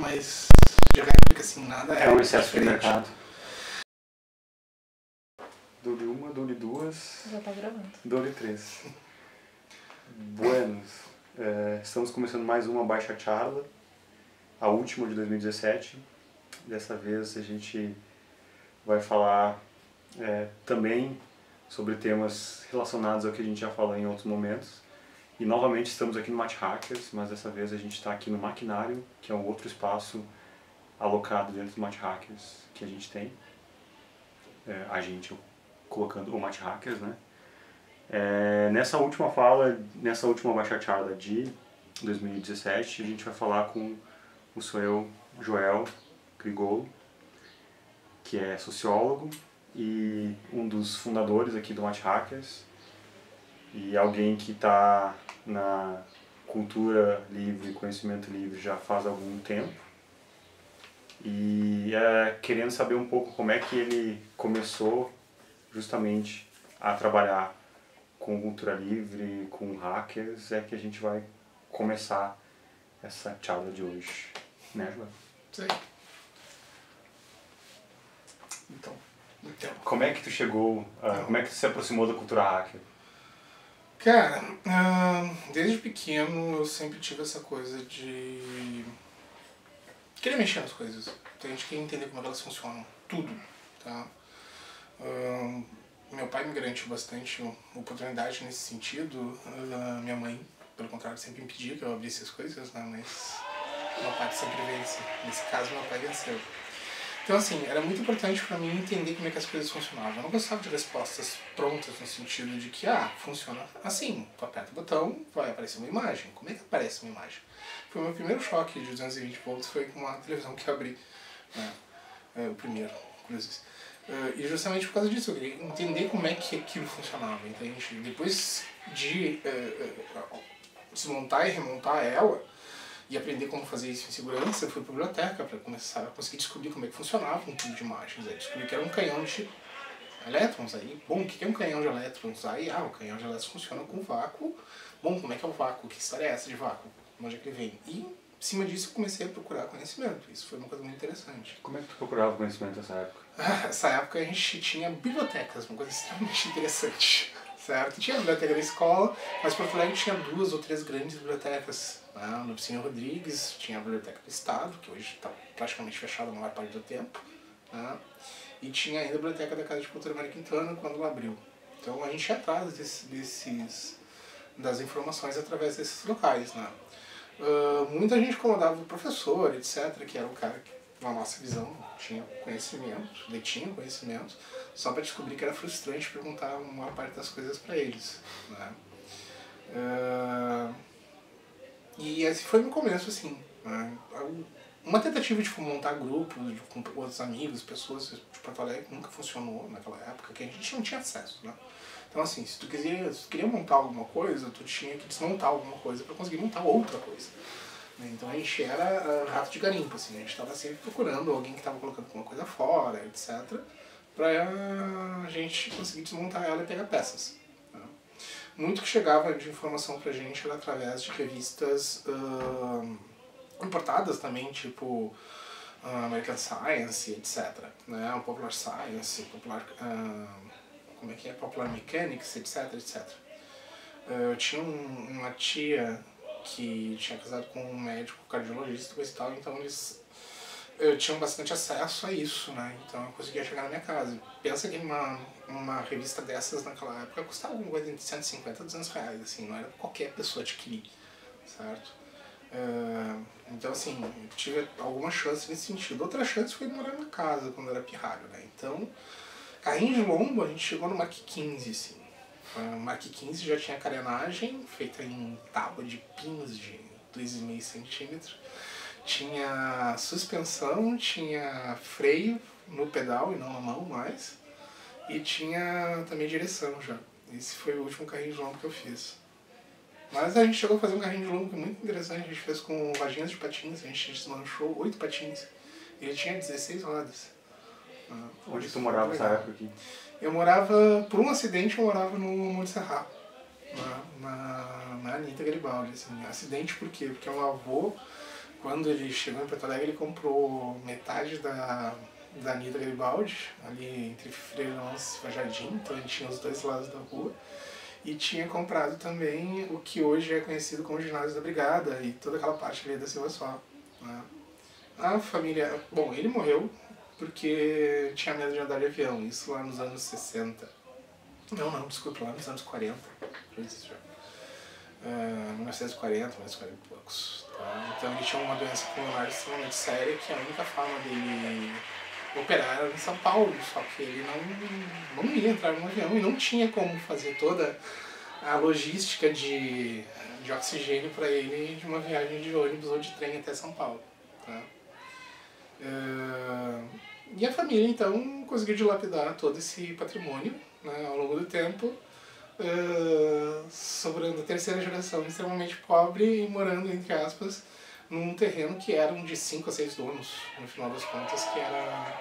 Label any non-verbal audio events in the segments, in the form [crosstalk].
mas de réplica, assim, nada É um excesso de diferente. mercado. Dole uma, dole duas, Já tá gravando. dole três. Buenos. É, estamos começando mais uma Baixa Charla, a última de 2017. Dessa vez a gente vai falar é, também sobre temas relacionados ao que a gente já falou em outros momentos. E novamente estamos aqui no Mat Hackers, mas dessa vez a gente está aqui no Maquinário, que é um outro espaço alocado dentro do Mat Hackers que a gente tem. É, a gente, colocando o Mat Hackers, né? É, nessa última fala, nessa última Baixa Charla de 2017, a gente vai falar com o seu Joel Grigolo, que é sociólogo e um dos fundadores aqui do Mat Hackers e alguém que está na cultura livre, conhecimento livre já faz algum tempo e é, querendo saber um pouco como é que ele começou justamente a trabalhar com cultura livre, com hackers, é que a gente vai começar essa charla de hoje, né, João? Aí. Então, então. Como é que tu chegou, ah, como é que tu se aproximou da cultura hacker? Cara, desde pequeno eu sempre tive essa coisa de querer mexer nas coisas. Então a gente quer entender como elas funcionam. Tudo, tá? Ahn, meu pai me garantiu bastante oportunidade nesse sentido. Ah, minha mãe, pelo contrário, sempre impedia que eu abrisse as coisas, né? Mas meu pai sempre vence. Nesse caso, meu pai venceu. Então, assim, era muito importante para mim entender como é que as coisas funcionavam. Eu não gostava de respostas prontas no sentido de que, ah, funciona assim, tu aperta o botão, vai aparecer uma imagem. Como é que aparece uma imagem? Foi o meu primeiro choque de 220 volts, foi com uma televisão que eu abri. né? É, o primeiro, inclusive. Eh, e justamente por causa disso, eu queria entender como é que aquilo funcionava, entende? Depois de eh, eh, desmontar e remontar ela, e aprender como fazer isso em segurança, eu fui para a biblioteca para começar a conseguir descobrir como é que funcionava um tubo de imagens. Aí descobri que era um canhão de elétrons. Aí, bom, o que é um canhão de elétrons? Aí, ah, o canhão de elétrons funciona com vácuo. Bom, como é que é o vácuo? Que história é essa de vácuo? Onde é que ele vem? E, em cima disso, eu comecei a procurar conhecimento. Isso foi uma coisa muito interessante. Como é que tu procurava conhecimento nessa época? [laughs] Nessa época a gente tinha bibliotecas, uma coisa extremamente interessante, certo? Tinha a biblioteca da escola, mas Porto Alegre tinha duas ou três grandes bibliotecas. Né? No Piscina Rodrigues tinha a Biblioteca do Estado, que hoje está praticamente fechada a maior parte do tempo. Né? E tinha ainda a Biblioteca da Casa de Cultura Maria Quintana quando ela abriu. Então a gente ia atrás desse- desses, das informações através desses locais. Né? Ah, muita gente incomodava o professor, etc., que era o cara que, na nossa visão, tinha conhecimento, detinha conhecimento, só para descobrir que era frustrante perguntar uma parte das coisas para eles. Né? Ah, e esse foi no começo, assim. Né? Uma tentativa de montar grupos com outros amigos, pessoas de Porto Alegre, nunca funcionou naquela época, que a gente não tinha acesso, né? Então, assim, se tu, queria, se tu queria montar alguma coisa, tu tinha que desmontar alguma coisa para conseguir montar outra coisa. né? Então a gente era ah, rato de garimpo, assim, a gente estava sempre procurando alguém que estava colocando alguma coisa fora, etc., para a gente conseguir desmontar ela e pegar peças. né? Muito que chegava de informação pra gente era através de revistas ah, importadas também, tipo ah, American Science, etc. Né? Popular Science, Popular, ah, como é que é? Popular Mechanics, etc, etc. Ah, Eu tinha um- uma tia que tinha casado com um médico cardiologista e tal, então eles eh, tinham bastante acesso a isso, né? Então eu conseguia chegar na minha casa. Pensa que uma, uma revista dessas naquela época custava alguma coisa entre 150 a 200 reais, assim, não era qualquer pessoa adquirir, certo? Eh, então, assim, eu tive alguma chance nesse sentido. Outra chance foi morar na casa quando eu era pirralho, né? Então, Carrinho de lombo, a gente chegou no Mark 15, assim. O Mark 15 já tinha carenagem, feita em tábua de pinos de 2,5 centímetros. Tinha suspensão, tinha freio no pedal e não na mão mais. E tinha também direção já. Esse foi o último carrinho de lombo que eu fiz. Mas a gente chegou a fazer um carrinho de lombo muito interessante. A gente fez com vaginhas de patins. A gente desmanchou oito patins. Ele tinha 16 rodas. Ah, Onde tu morava nessa época aqui? Eu morava, por um acidente, eu morava no Monte Serra, na, na, na Anitta Garibaldi, assim. Acidente por quê? Porque o meu avô quando ele chegou em Porto Alegre, ele comprou metade da, da Anitta Garibaldi, ali entre Freirões e Jardim, então ele tinha os dois lados da rua. E tinha comprado também o que hoje é conhecido como Ginásio da Brigada e toda aquela parte ali da Silva Sol. Né? A família. Bom, ele morreu porque tinha medo de andar de avião, isso lá nos anos 60. Não, não, desculpa, lá nos anos 40. Uh, 1940, 1940 e poucos. Então ele tinha uma doença pulmonar extremamente séria que a única forma dele operar era em São Paulo, só que ele não, não ia entrar no avião e não tinha como fazer toda a logística de, de oxigênio para ele de uma viagem de ônibus ou de trem até São Paulo. Tá? Uh, e a família então conseguiu dilapidar todo esse patrimônio né, ao longo do tempo, uh, sobrando a terceira geração extremamente pobre e morando, entre aspas, num terreno que era um de cinco a seis donos, no final das contas, que era,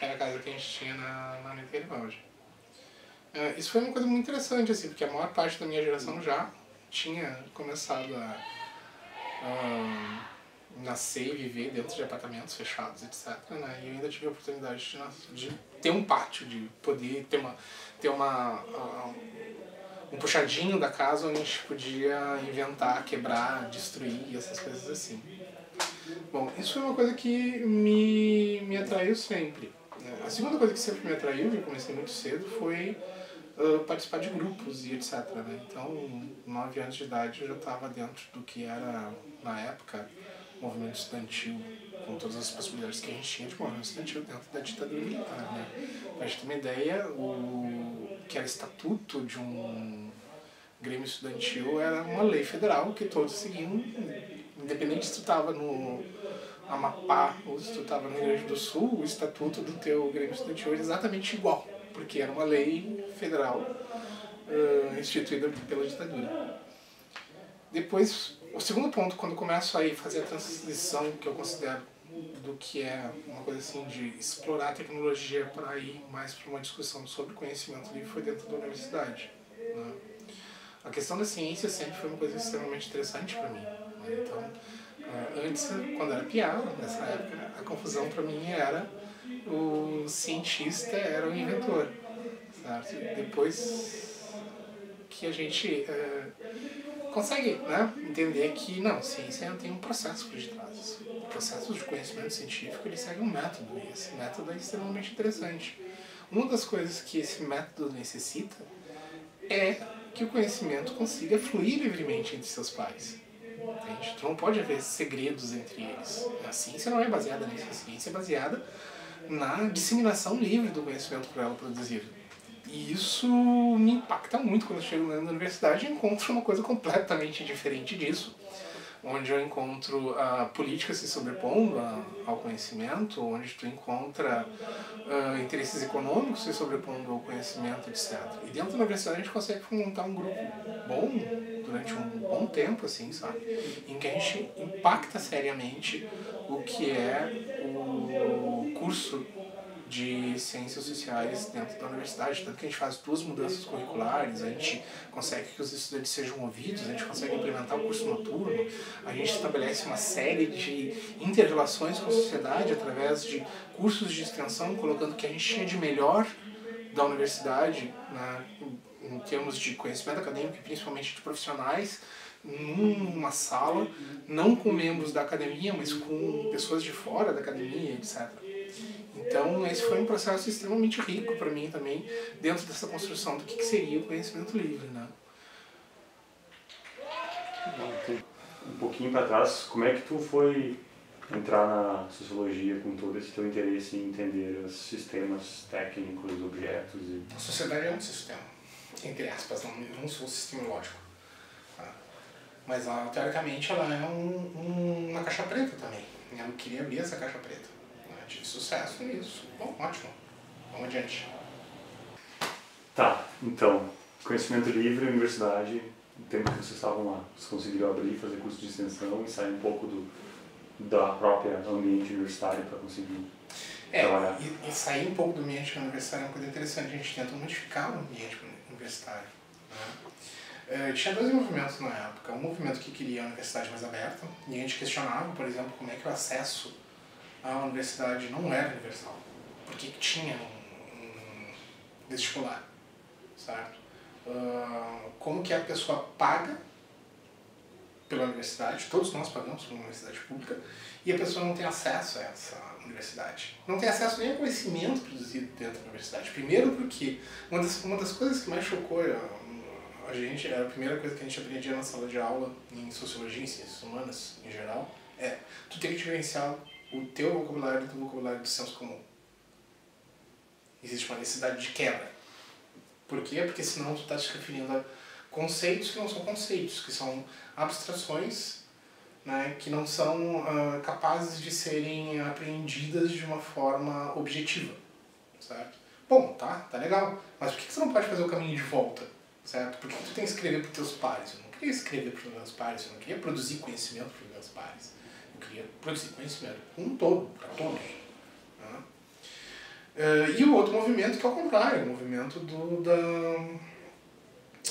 era a casa que a gente tinha na, na Anitta Garibaldi. Uh, isso foi uma coisa muito interessante, assim, porque a maior parte da minha geração já tinha começado a, nascer e viver dentro de apartamentos fechados, etc. Né? E eu ainda tive a oportunidade de, de ter um pátio, de poder ter uma, ter uma, uh, um puxadinho da casa onde a gente podia inventar, quebrar, destruir, essas coisas assim. Bom, isso foi uma coisa que me, me atraiu sempre. Né? A segunda coisa que sempre me atraiu, eu comecei muito cedo, foi uh, participar de grupos e etc. Né? Então, nove anos de idade eu já estava dentro do que era, na época, movimento estudantil, com todas as possibilidades que a gente tinha de movimento estudantil dentro da ditadura militar. Né? Para gente ter uma ideia, o que era estatuto de um Grêmio Estudantil era uma lei federal que todos seguiam, independente se tu estava no Amapá ou se tu estava no Rio Grande do Sul, o estatuto do teu Grêmio Estudantil era exatamente igual, porque era uma lei federal uh, instituída pela ditadura. Depois, o segundo ponto, quando começo a fazer a transição que eu considero do que é uma coisa assim de explorar a tecnologia para ir mais para uma discussão sobre conhecimento livre foi dentro da universidade. Né? A questão da ciência sempre foi uma coisa extremamente interessante para mim. Né? Então, eh, antes, quando era piada, nessa época, a confusão para mim era o cientista era o inventor. Certo? Depois que a gente é, consegue né, entender que não, ciência tem um processo por detrás. Processos de conhecimento científico ele segue um método e esse método é extremamente interessante. Uma das coisas que esse método necessita é que o conhecimento consiga fluir livremente entre seus pares. Entende? Tu não pode haver segredos entre eles. A ciência não é baseada nisso, a ciência é baseada na disseminação livre do conhecimento por ela produzido. E isso me impacta muito quando eu chego na universidade e encontro uma coisa completamente diferente disso onde eu encontro a política se sobrepondo a, ao conhecimento, onde tu encontra uh, interesses econômicos se sobrepondo ao conhecimento, etc. E dentro da universidade a gente consegue montar um grupo bom durante um bom tempo, assim, sabe? Em que a gente impacta seriamente o que é o curso de ciências sociais dentro da universidade, tanto que a gente faz duas mudanças curriculares, a gente consegue que os estudantes sejam ouvidos, a gente consegue implementar o curso noturno, a gente estabelece uma série de interrelações com a sociedade através de cursos de extensão, colocando o que a gente tinha de melhor da universidade, né, em termos de conhecimento acadêmico e principalmente de profissionais, numa sala, não com membros da academia, mas com pessoas de fora da academia, etc. Então, esse foi um processo extremamente rico para mim também, dentro dessa construção do que, seria o conhecimento livre. Né? Um pouquinho para trás, como é que tu foi entrar na sociologia com todo esse teu interesse em entender os sistemas técnicos, objetos e... A sociedade é um sistema, entre aspas, não, não sou um sistema lógico. Tá? Mas, ela, teoricamente, ela é um, um, uma caixa preta também. Eu não queria abrir essa caixa preta tive sucesso nisso. Bom, ótimo. Vamos adiante. Tá, então, conhecimento livre, universidade, o tempo que vocês estavam lá, vocês conseguiram abrir, fazer curso de extensão e sair um pouco do, da própria ambiente universitário para conseguir é, trabalhar? E, e sair um pouco do ambiente universitário é uma coisa interessante, a gente tenta modificar o ambiente universitário. Né? Uh, tinha dois movimentos na época. Um movimento que queria a universidade mais aberta, e a gente questionava, por exemplo, como é que o acesso à universidade não era universal. Por que, que tinha um, um vestibular, certo? Uh, como que a pessoa paga pela universidade, todos nós pagamos uma universidade pública, e a pessoa não tem acesso a essa universidade. Não tem acesso nem ao conhecimento produzido dentro da universidade. Primeiro porque uma das, uma das coisas que mais chocou a, a gente, a primeira coisa que a gente aprendia na sala de aula, em sociologia, em ciências humanas em geral, é tu tem que diferenciar o teu vocabulário do vocabulário do senso comum. Existe uma necessidade de quebra. Por quê? Porque senão tu está te referindo a conceitos que não são conceitos, que são abstrações né, que não são uh, capazes de serem apreendidas de uma forma objetiva, certo? Bom, tá, tá legal, mas por que você não pode fazer o caminho de volta, certo? Por que tu tem que escrever para os teus pares? Eu não queria escrever para os meus pares, eu não queria produzir conhecimento para os meus pares, queria produzir conhecimento um todo, para todos. Né? Uh, e o outro movimento que é o contrário, o movimento do, da...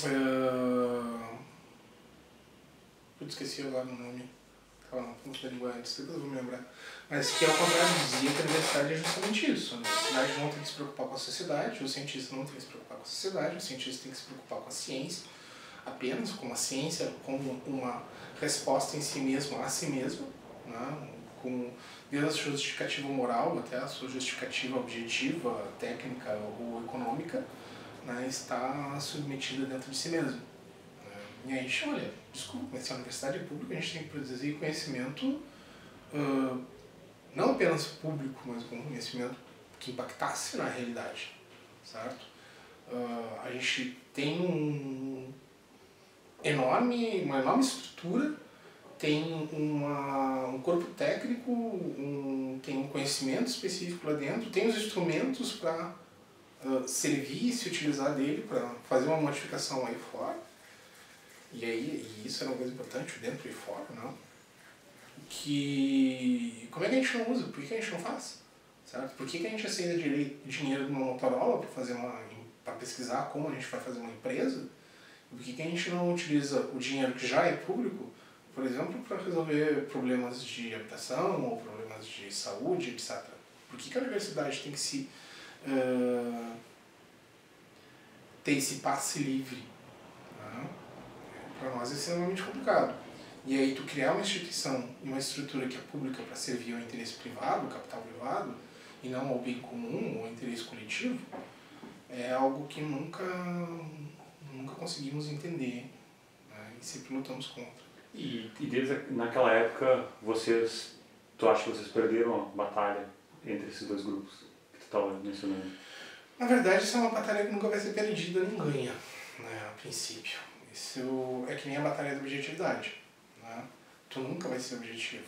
Uh, Putz, esqueci agora o nome. Estava na ponta da língua antes, depois eu vou me lembrar. Mas que ao contrário dizia que a universidade é justamente isso. A universidade não tem que se preocupar com a sociedade, o cientista não tem que se preocupar com a sociedade, o cientista tem que se preocupar com a ciência, apenas com a ciência, como uma resposta em si mesmo, a si mesmo, né? com desde a sua justificativa moral até a sua justificativa objetiva, técnica ou econômica, né? está submetida dentro de si mesmo. E a gente olha, desculpa, mas se a universidade é pública, a gente tem que produzir conhecimento uh, não apenas público, mas com conhecimento que impactasse na realidade, certo? Uh, a gente tem um enorme, uma enorme estrutura, tem uma, um corpo técnico, um, tem um conhecimento específico lá dentro, tem os instrumentos para uh, servir e se utilizar dele para fazer uma modificação aí fora e aí, e isso é uma coisa importante, dentro e fora, não? Que. Como é que a gente não usa? Por que a gente não faz? Certo? Por que, que a gente aceita dinheiro de uma Motorola para fazer uma. para pesquisar como a gente vai fazer uma empresa? Por que, que a gente não utiliza o dinheiro que já é público, por exemplo, para resolver problemas de habitação ou problemas de saúde, etc. Por que, que a universidade tem que se. Uh, ter esse passe livre para nós é extremamente complicado. E aí tu criar uma instituição uma estrutura que é pública para servir ao interesse privado, capital privado, e não ao bem comum ou ao interesse coletivo, é algo que nunca, nunca conseguimos entender né? e sempre lutamos contra. E, e desde naquela época, vocês, tu acha que vocês perderam a batalha entre esses dois grupos que tu estava mencionando? Na verdade, isso é uma batalha que nunca vai ser perdida nem ganha, né, a princípio. Isso é que nem a batalha da objetividade. Né? Tu nunca vai ser objetivo.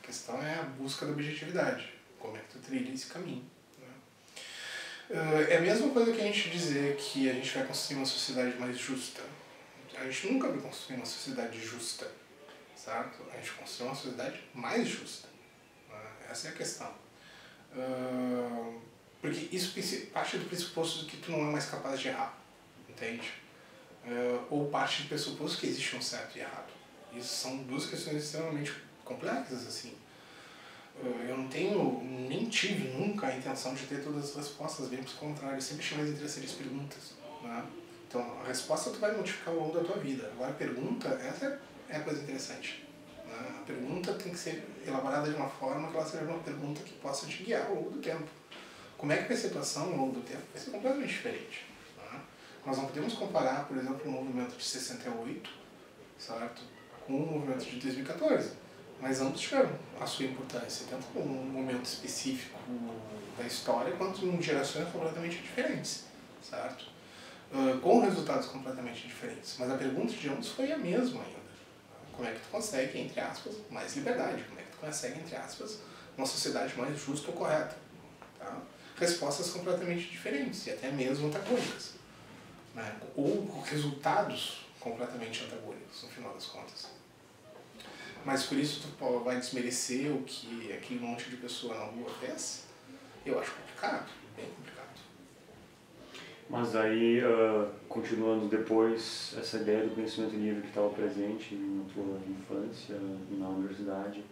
A questão é a busca da objetividade. Como é que tu trilha esse caminho. Né? É a mesma coisa que a gente dizer que a gente vai construir uma sociedade mais justa. A gente nunca vai construir uma sociedade justa. Certo? A gente constrói uma sociedade mais justa. Né? Essa é a questão. porque isso parte do pressuposto de que tu não é mais capaz de errar. Entende? uh, ou parte do pressuposto que existe um certo e errado. Isso são duas questões extremamente complexas, assim. Uh, eu não tenho, nem tive nunca a intenção de ter todas as respostas, bem pelo contrário, eu sempre achei mais interessante as perguntas. Né? Então, a resposta tu vai modificar ao longo da tua vida. Agora, a pergunta, essa é a coisa interessante. Né? A pergunta tem que ser elaborada de uma forma que ela seja uma pergunta que possa te guiar ao longo do tempo. Como é que vai ser a situação ao longo do tempo? Vai ser completamente diferente. Nós não podemos comparar, por exemplo, o movimento de 68, certo? Com o movimento de 2014. Mas ambos tiveram a sua importância, tanto com um momento específico da história, quanto em gerações completamente diferentes, certo? Uh, com resultados completamente diferentes. Mas a pergunta de ambos foi a mesma ainda. Como é que tu consegue, entre aspas, mais liberdade? Como é que tu consegue, entre aspas, uma sociedade mais justa ou correta? Tá? Respostas completamente diferentes e até mesmo antagônicas né? ou resultados completamente antagônicos, no final das contas. Mas por isso tu vai desmerecer o que aquele monte de pessoa na rua fez? Eu acho complicado, bem complicado. Mas aí, uh, continuando depois, essa ideia do conhecimento livre que estava presente na tua infância, na universidade,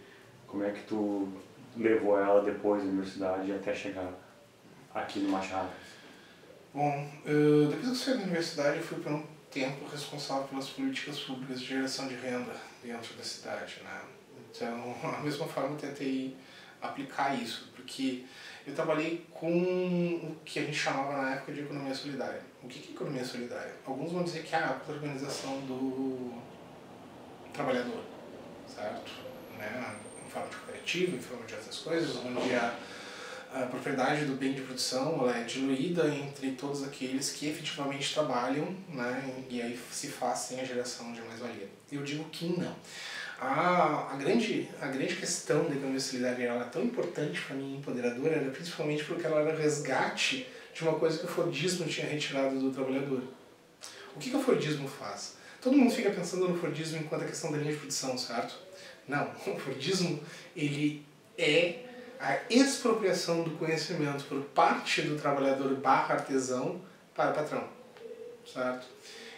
como é que tu levou ela depois da universidade até chegar aqui no Machado? Bom, eu, depois que eu saí da universidade, eu fui por um tempo responsável pelas políticas públicas de geração de renda dentro da cidade, né? Então, [laughs] da mesma forma, eu tentei aplicar isso, porque eu trabalhei com o que a gente chamava na época de economia solidária. O que é economia solidária? Alguns vão dizer que é a organização do trabalhador, certo? Né? Em forma de cooperativa, em forma de outras coisas, onde a, a propriedade do bem de produção é diluída entre todos aqueles que efetivamente trabalham né? e aí se faz sem a geração de mais-valia. Eu digo que não a, a, grande, a grande questão da economia solidária ela é tão importante para mim, empoderadora, era principalmente porque ela era resgate de uma coisa que o Fordismo tinha retirado do trabalhador. O que, que o Fordismo faz? Todo mundo fica pensando no Fordismo enquanto a questão da linha de produção, certo? Não, [laughs] o Fordismo ele é a expropriação do conhecimento por parte do trabalhador barra artesão para o patrão, certo?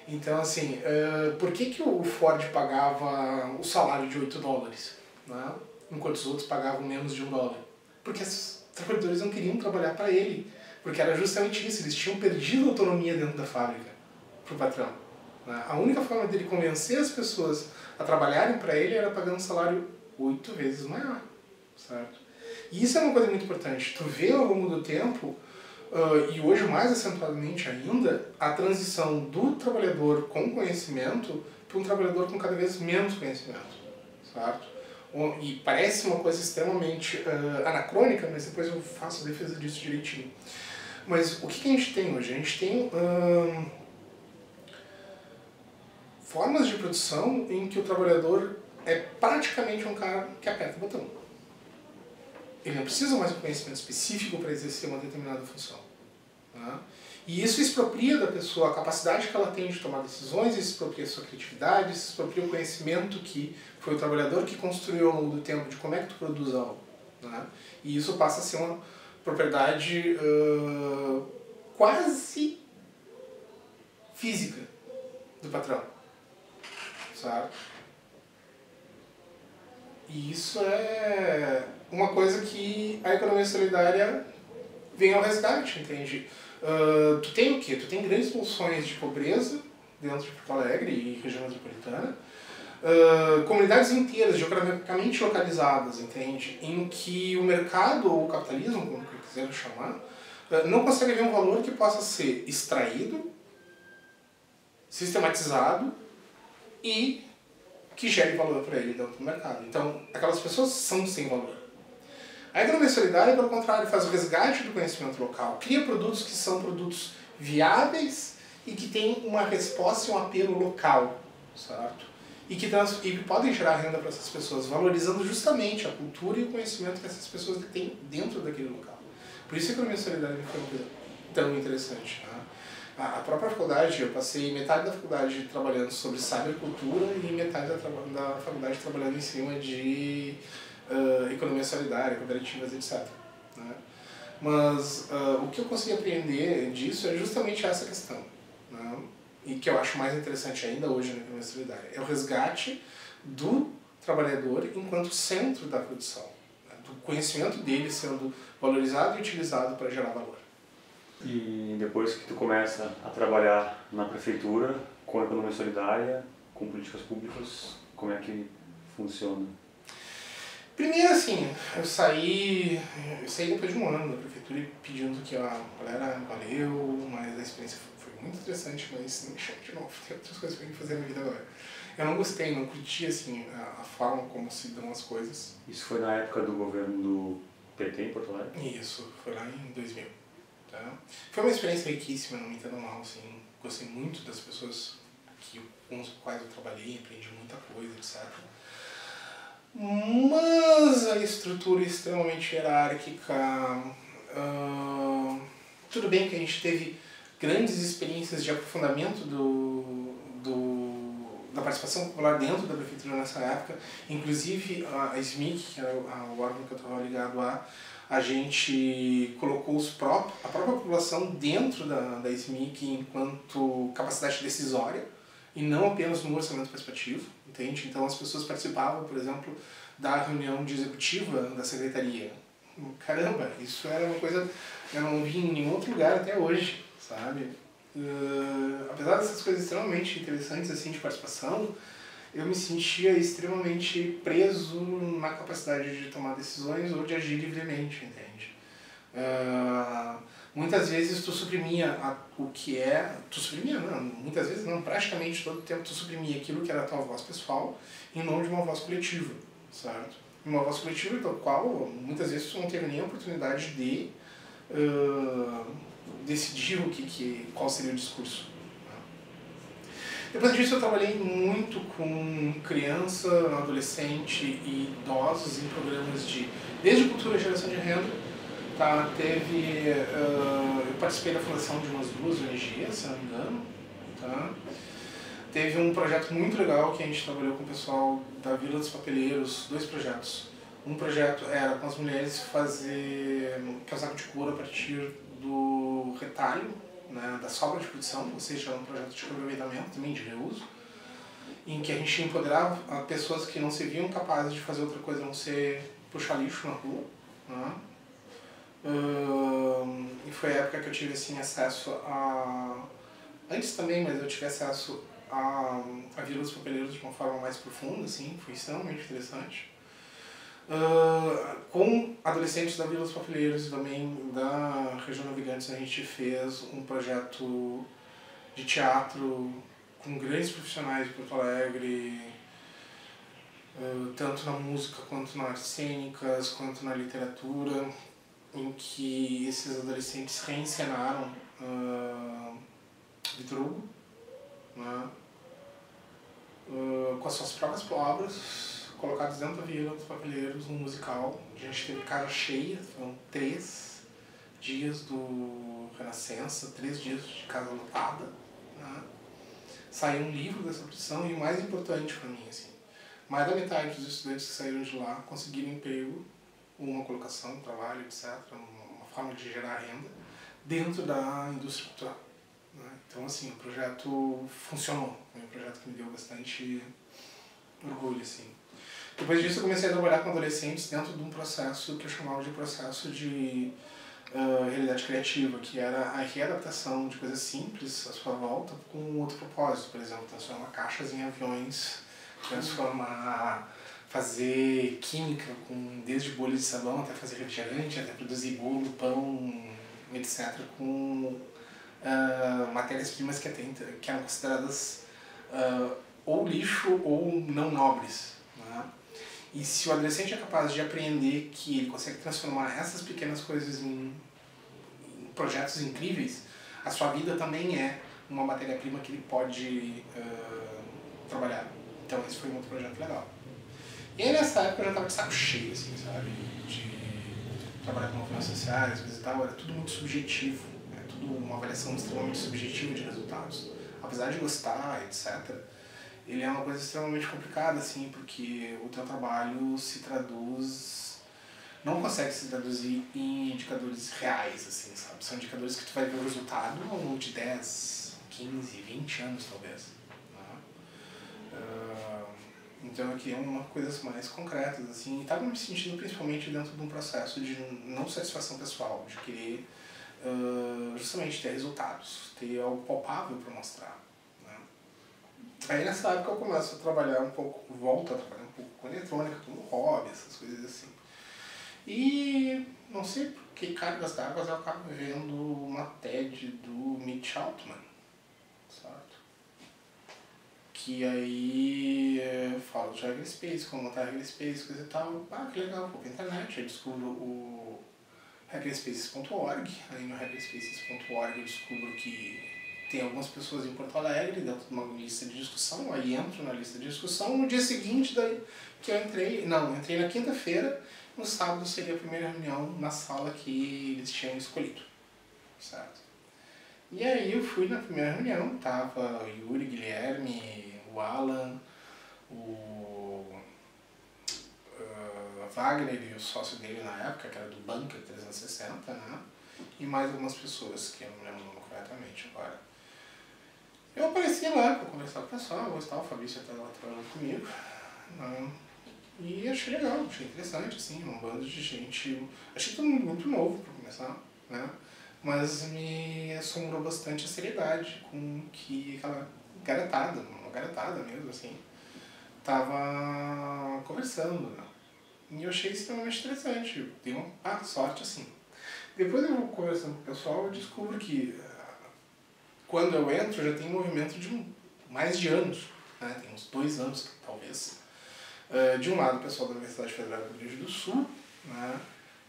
Então, assim, uh, por que, que o Ford pagava o salário de 8 dólares, né? enquanto os outros pagavam menos de um dólar? Porque os trabalhadores não queriam trabalhar para ele, porque era justamente isso, eles tinham perdido a autonomia dentro da fábrica para o patrão. Né? A única forma dele convencer as pessoas a trabalharem para ele era pagando um salário oito vezes maior, certo? E isso é uma coisa muito importante. Tu vê ao longo do tempo Uh, e hoje, mais acentuadamente ainda, a transição do trabalhador com conhecimento para um trabalhador com cada vez menos conhecimento, certo? E parece uma coisa extremamente uh, anacrônica, mas depois eu faço a defesa disso direitinho. Mas o que, que a gente tem hoje? A gente tem uh, formas de produção em que o trabalhador é praticamente um cara que aperta o botão. Ele não precisa mais de um conhecimento específico para exercer uma determinada função. Tá? E isso expropria da pessoa a capacidade que ela tem de tomar decisões, isso expropria a sua criatividade, isso expropria o conhecimento que foi o trabalhador que construiu ao longo do tempo de como é que tu produz algo. Né? E isso passa a ser uma propriedade uh, quase física do patrão. Sabe? E isso é uma coisa que a economia solidária vem ao resgate, entende? Uh, tu tem o quê? Tu tem grandes funções de pobreza dentro de Porto Alegre e região metropolitana, uh, comunidades inteiras geograficamente localizadas, entende? Em que o mercado ou o capitalismo, como quiser chamar, uh, não consegue ver um valor que possa ser extraído, sistematizado e que gere valor para ele dentro do mercado. Então, aquelas pessoas são sem valor. A economia solidária, pelo contrário, faz o resgate do conhecimento local, cria produtos que são produtos viáveis e que têm uma resposta e um apelo local, certo? E que, trans, e que podem gerar renda para essas pessoas, valorizando justamente a cultura e o conhecimento que essas pessoas têm dentro daquele local. Por isso a economia solidária foi tão interessante. Né? A própria faculdade, eu passei metade da faculdade trabalhando sobre cybercultura e metade da, da faculdade trabalhando em cima de uh, economia solidária, cooperativas, etc. Né? Mas uh, o que eu consegui aprender disso é justamente essa questão. Né? E que eu acho mais interessante ainda hoje na economia solidária. É o resgate do trabalhador enquanto centro da produção. Né? Do conhecimento dele sendo valorizado e utilizado para gerar valor. E depois que tu começa a trabalhar na prefeitura com a economia solidária, com políticas públicas, como é que funciona? Primeiro assim, eu saí, eu saí depois de um ano da prefeitura pedindo que a galera valeu, mas a experiência foi muito interessante, mas não me de novo, tem outras coisas pra mim fazer na vida agora. Eu não gostei, não curti assim a, a forma como se dão as coisas. Isso foi na época do governo do PT em Porto Alegre? Isso, foi lá em 2000. Tá? Foi uma experiência riquíssima, não me entendo mal, assim, gostei muito das pessoas que, com as quais eu trabalhei, aprendi muita coisa, etc. Mas a estrutura extremamente hierárquica. Uh, tudo bem que a gente teve grandes experiências de aprofundamento do, do, da participação popular dentro da prefeitura nessa época. Inclusive a, a SMIC, que era o, órgão que eu estava ligado a, a gente colocou os próprios, a própria população dentro da, da SMIC enquanto capacidade decisória e não apenas no orçamento participativo, entende? Então as pessoas participavam, por exemplo, da reunião de executiva da secretaria. Caramba, isso era uma coisa eu não vi em nenhum outro lugar até hoje, sabe? Uh, apesar dessas coisas extremamente interessantes assim de participação, eu me sentia extremamente preso na capacidade de tomar decisões ou de agir livremente, entende? Uh, muitas vezes tu suprimia a, o que é, tu suprimia, não, muitas vezes não, praticamente todo o tempo tu suprimia aquilo que era a tua voz pessoal em nome de uma voz coletiva, certo? Uma voz coletiva, então, qual muitas vezes tu não teve nem a oportunidade de uh, decidir o que, que, qual seria o discurso. Depois disso eu trabalhei muito com criança, adolescente e idosos em programas de desde cultura e geração de renda. Tá? Teve, uh, eu participei da fundação de umas duas ONGs, se não me engano. Tá? Teve um projeto muito legal que a gente trabalhou com o pessoal da Vila dos Papeleiros, dois projetos. Um projeto era com as mulheres fazer casaco de couro a partir do retalho né, da sobra de produção, ou seja, um projeto de aproveitamento também de reuso, em que a gente empoderava pessoas que não se viam capazes de fazer outra coisa a não ser puxar lixo na rua. Né? E foi a época que eu tive assim, acesso a. Antes também, mas eu tive acesso a, a Vila Papeleiros de uma forma mais profunda, assim, foi extremamente interessante. Uh, com adolescentes da Vila dos Papeleiros e também da região Navegantes, a gente fez um projeto de teatro com grandes profissionais de Porto Alegre, uh, tanto na música quanto nas cênicas, quanto na literatura, em que esses adolescentes reencenaram uh, Vitor Hugo, né? uh, com as suas próprias palavras, colocados dentro da Vila dos Papeleiros, um musical. A gente teve cara cheia, foram três dias do Renascença, três dias de casa lotada. Né? Saiu um livro dessa produção e o mais importante para mim, assim, mais da metade dos estudantes que saíram de lá conseguiram emprego, uma colocação, um trabalho, etc., uma forma de gerar renda dentro da indústria cultural. Né? Então, assim, o projeto funcionou. Foi um projeto que me deu bastante orgulho, assim. Depois disso eu comecei a trabalhar com adolescentes dentro de um processo que eu chamava de processo de uh, realidade criativa, que era a readaptação de coisas simples à sua volta com outro propósito, por exemplo, transformar caixas em aviões, transformar fazer química com desde bolhas de sabão até fazer refrigerante, até produzir bolo, pão, etc., com uh, matérias-primas que, que eram consideradas uh, ou lixo ou não nobres. Né? E se o adolescente é capaz de aprender que ele consegue transformar essas pequenas coisas em, em projetos incríveis, a sua vida também é uma matéria-prima que ele pode uh, trabalhar. Então esse foi um outro projeto legal. E aí nessa época eu já estava de saco cheio, assim, sabe? De trabalhar com movimentos sociais, coisa e tal, era tudo muito subjetivo. Né? Tudo uma avaliação extremamente subjetiva de resultados. Apesar de gostar, etc., ele é uma coisa extremamente complicada, assim, porque o teu trabalho se traduz... Não consegue se traduzir em indicadores reais, assim, sabe? São indicadores que tu vai ver o resultado ao longo de 10, 15, 20 anos, talvez. Né? Uh, então eu queria uma coisas mais concretas, assim, e estava me sentindo principalmente dentro de um processo de não satisfação pessoal, de querer uh, justamente ter resultados, ter algo palpável para mostrar. Aí nessa época eu começo a trabalhar um pouco, volto a trabalhar um pouco com eletrônica, como hobby, essas coisas assim. E não sei por que cargas d'água eu acabo vendo uma TED do Mitch Altman? Que aí é, fala de regra space, como montar regra space, coisa e tal. Ah, que legal, vou pra internet, aí descubro o regraspaces.org, aí no regraspaces.org eu descubro que tem algumas pessoas em Porto Alegre dentro de uma lista de discussão, aí entro na lista de discussão, no dia seguinte daí que eu entrei, não, entrei na quinta-feira, no sábado seria a primeira reunião na sala que eles tinham escolhido, certo? E aí eu fui na primeira reunião, tava Yuri, Guilherme, o Alan, o uh, Wagner e o sócio dele na época, que era do Bunker 360, né? E mais algumas pessoas, que eu não lembro corretamente agora. Eu apareci lá para conversar com o pessoal, gostava, o Fabrício até lá trabalhando comigo. Né? E achei legal, achei interessante, assim, um bando de gente. Achei tudo muito novo para começar, né? Mas me assombrou bastante a seriedade com que aquela garotada, garotada mesmo, assim, tava conversando, né? E eu achei extremamente interessante. Dei uma sorte, assim. Depois eu vou conversando com o pessoal, eu descubro que quando eu entro já tem movimento de mais de anos, né? tem uns dois anos talvez. Uh, de um lado o pessoal da Universidade Federal do Rio Grande do Sul, né?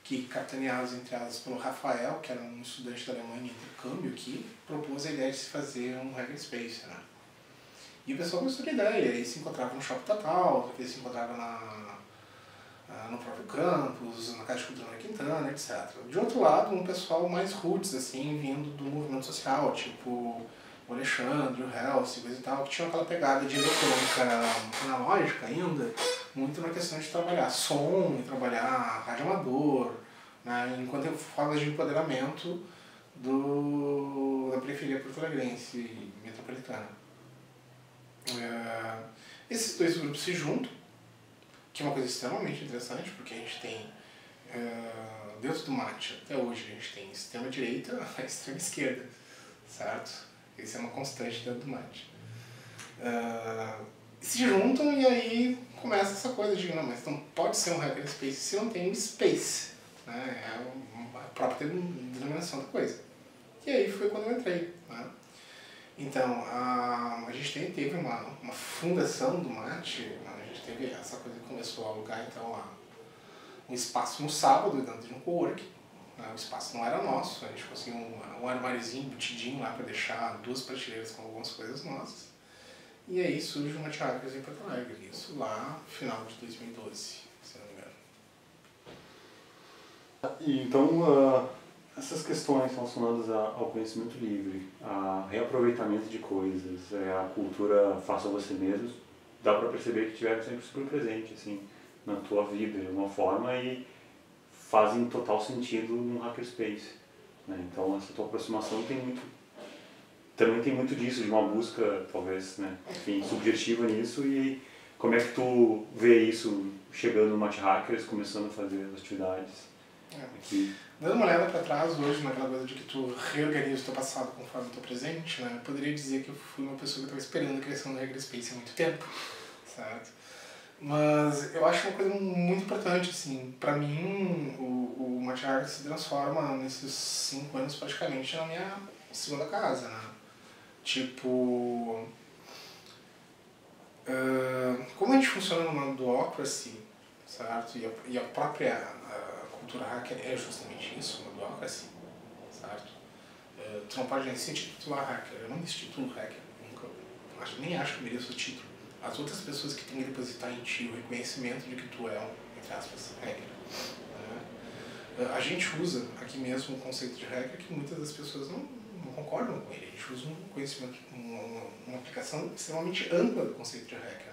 que capitaneados entre aspas pelo Rafael, que era um estudante da Alemanha em intercâmbio aqui, propôs a ideia de se fazer um hackerspace. Né? E o pessoal gostou da ideia, e se encontrava no Shopping Total, depois se encontrava na, no próprio campus, na Casa de Cultura na Quintana, etc. De outro lado, um pessoal mais roots, assim, vindo do movimento social, tipo o Alexandre, o Helsi, coisa e tal, que tinha aquela pegada de eletrônica analógica ainda, muito na questão de trabalhar som e trabalhar rádio amador, né, enquanto falo de empoderamento do, da periferia porto-alegrense metropolitana. É, esses dois grupos se juntam, que é uma coisa extremamente interessante, porque a gente tem, uh, dentro do MAT, até hoje, a gente tem extrema-direita [laughs] e extrema-esquerda, certo? Isso é uma constante dentro do MAT. Uh, se juntam e aí começa essa coisa de, não, mas não pode ser um hackerspace se não tem um space, né? É a própria denominação da coisa. E aí foi quando eu entrei, né? Então, a, a gente teve uma, uma fundação do MAT, teve essa coisa que começou a alugar então a, um espaço no sábado dentro de um co-work. Né? O espaço não era nosso, a gente conseguiu um, um armáriozinho embutidinho lá para deixar duas prateleiras com algumas coisas nossas. E aí surge uma Tiagras em Porto Alegre, isso lá no final de 2012, se não me engano. Então, uh, essas questões relacionadas ao conhecimento livre, a reaproveitamento de coisas, é, a cultura faça você mesmo, dá para perceber que tiveram sempre super presente assim na tua vida de alguma forma e fazem total sentido no hackerspace né? então essa tua aproximação tem muito também tem muito disso de uma busca talvez né enfim subjetiva nisso e como é que tu vê isso chegando no Mate Hackers começando a fazer as atividades é. aqui Dando uma olhada para trás hoje, naquela coisa de que tu reorganiza o teu passado conforme o teu presente, né? Eu poderia dizer que eu fui uma pessoa que estava esperando a criação do Regra Space há muito tempo, certo? Mas eu acho uma coisa muito importante, assim, para mim o, o Matiar se transforma nesses cinco anos praticamente na minha segunda casa, né? Tipo, uh, como a gente funciona numa duocracy, certo? E a, e a própria cultura hacker é justamente isso, uma democracia, certo? Uh, tu não pode nem se titular hacker, eu não me titulo hacker, nunca, acho, nem acho que mereço o título. As outras pessoas que têm que depositar em ti o reconhecimento de que tu é um, entre aspas, hacker. Né? Uh, a gente usa aqui mesmo um conceito de hacker que muitas das pessoas não, não concordam com ele. A gente usa um conhecimento, uma, uma aplicação extremamente ampla do conceito de hacker?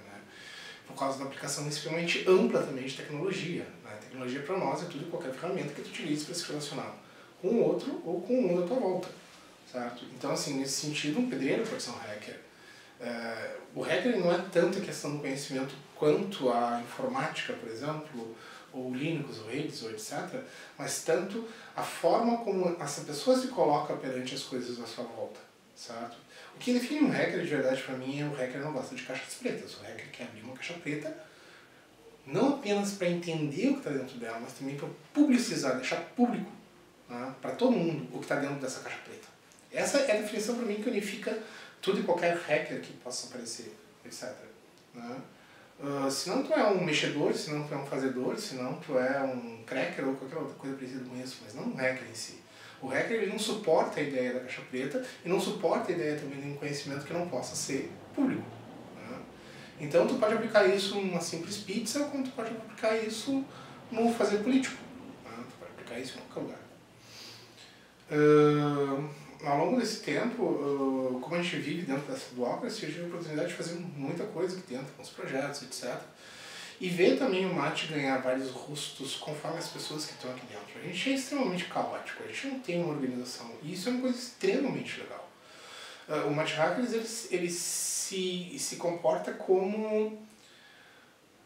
Por causa da aplicação extremamente ampla também de tecnologia tecnologia para nós é tudo e qualquer ferramenta que tu utilize para se relacionar com o outro ou com o mundo à tua volta, certo? Então, assim, nesse sentido, um pedreiro pode ser um hacker. É, o hacker não é tanto a questão do conhecimento quanto a informática, por exemplo, ou Linux, ou redes, ou etc., mas tanto a forma como essa pessoa se coloca perante as coisas à sua volta, certo? Que define um hacker de verdade para mim é o hacker não gosta de caixas pretas. O hacker quer abrir uma caixa preta não apenas para entender o que está dentro dela, mas também para publicizar, deixar público né, para todo mundo o que está dentro dessa caixa preta. Essa é a definição para mim que unifica tudo e qualquer hacker que possa aparecer, etc. Né? Uh, se não tu é um mexedor, se não tu é um fazedor, se não tu é um cracker ou qualquer outra coisa parecida com isso, mas não um hacker em si. O hacker ele não suporta a ideia da caixa preta e não suporta a ideia também de um conhecimento que não possa ser público. Então tu pode aplicar isso numa simples pizza, como tu pode aplicar isso no fazer político. Né? Tu pode aplicar isso em qualquer lugar. Uh, ao longo desse tempo, uh, como a gente vive dentro dessa Duocracy, eu tive a oportunidade de fazer muita coisa aqui dentro, com os projetos, etc. E ver também o Mate ganhar vários rostos conforme as pessoas que estão aqui dentro. A gente é extremamente caótico, a gente não tem uma organização. E isso é uma coisa extremamente legal. Uh, o Mate Hackers ele, ele se, se comporta como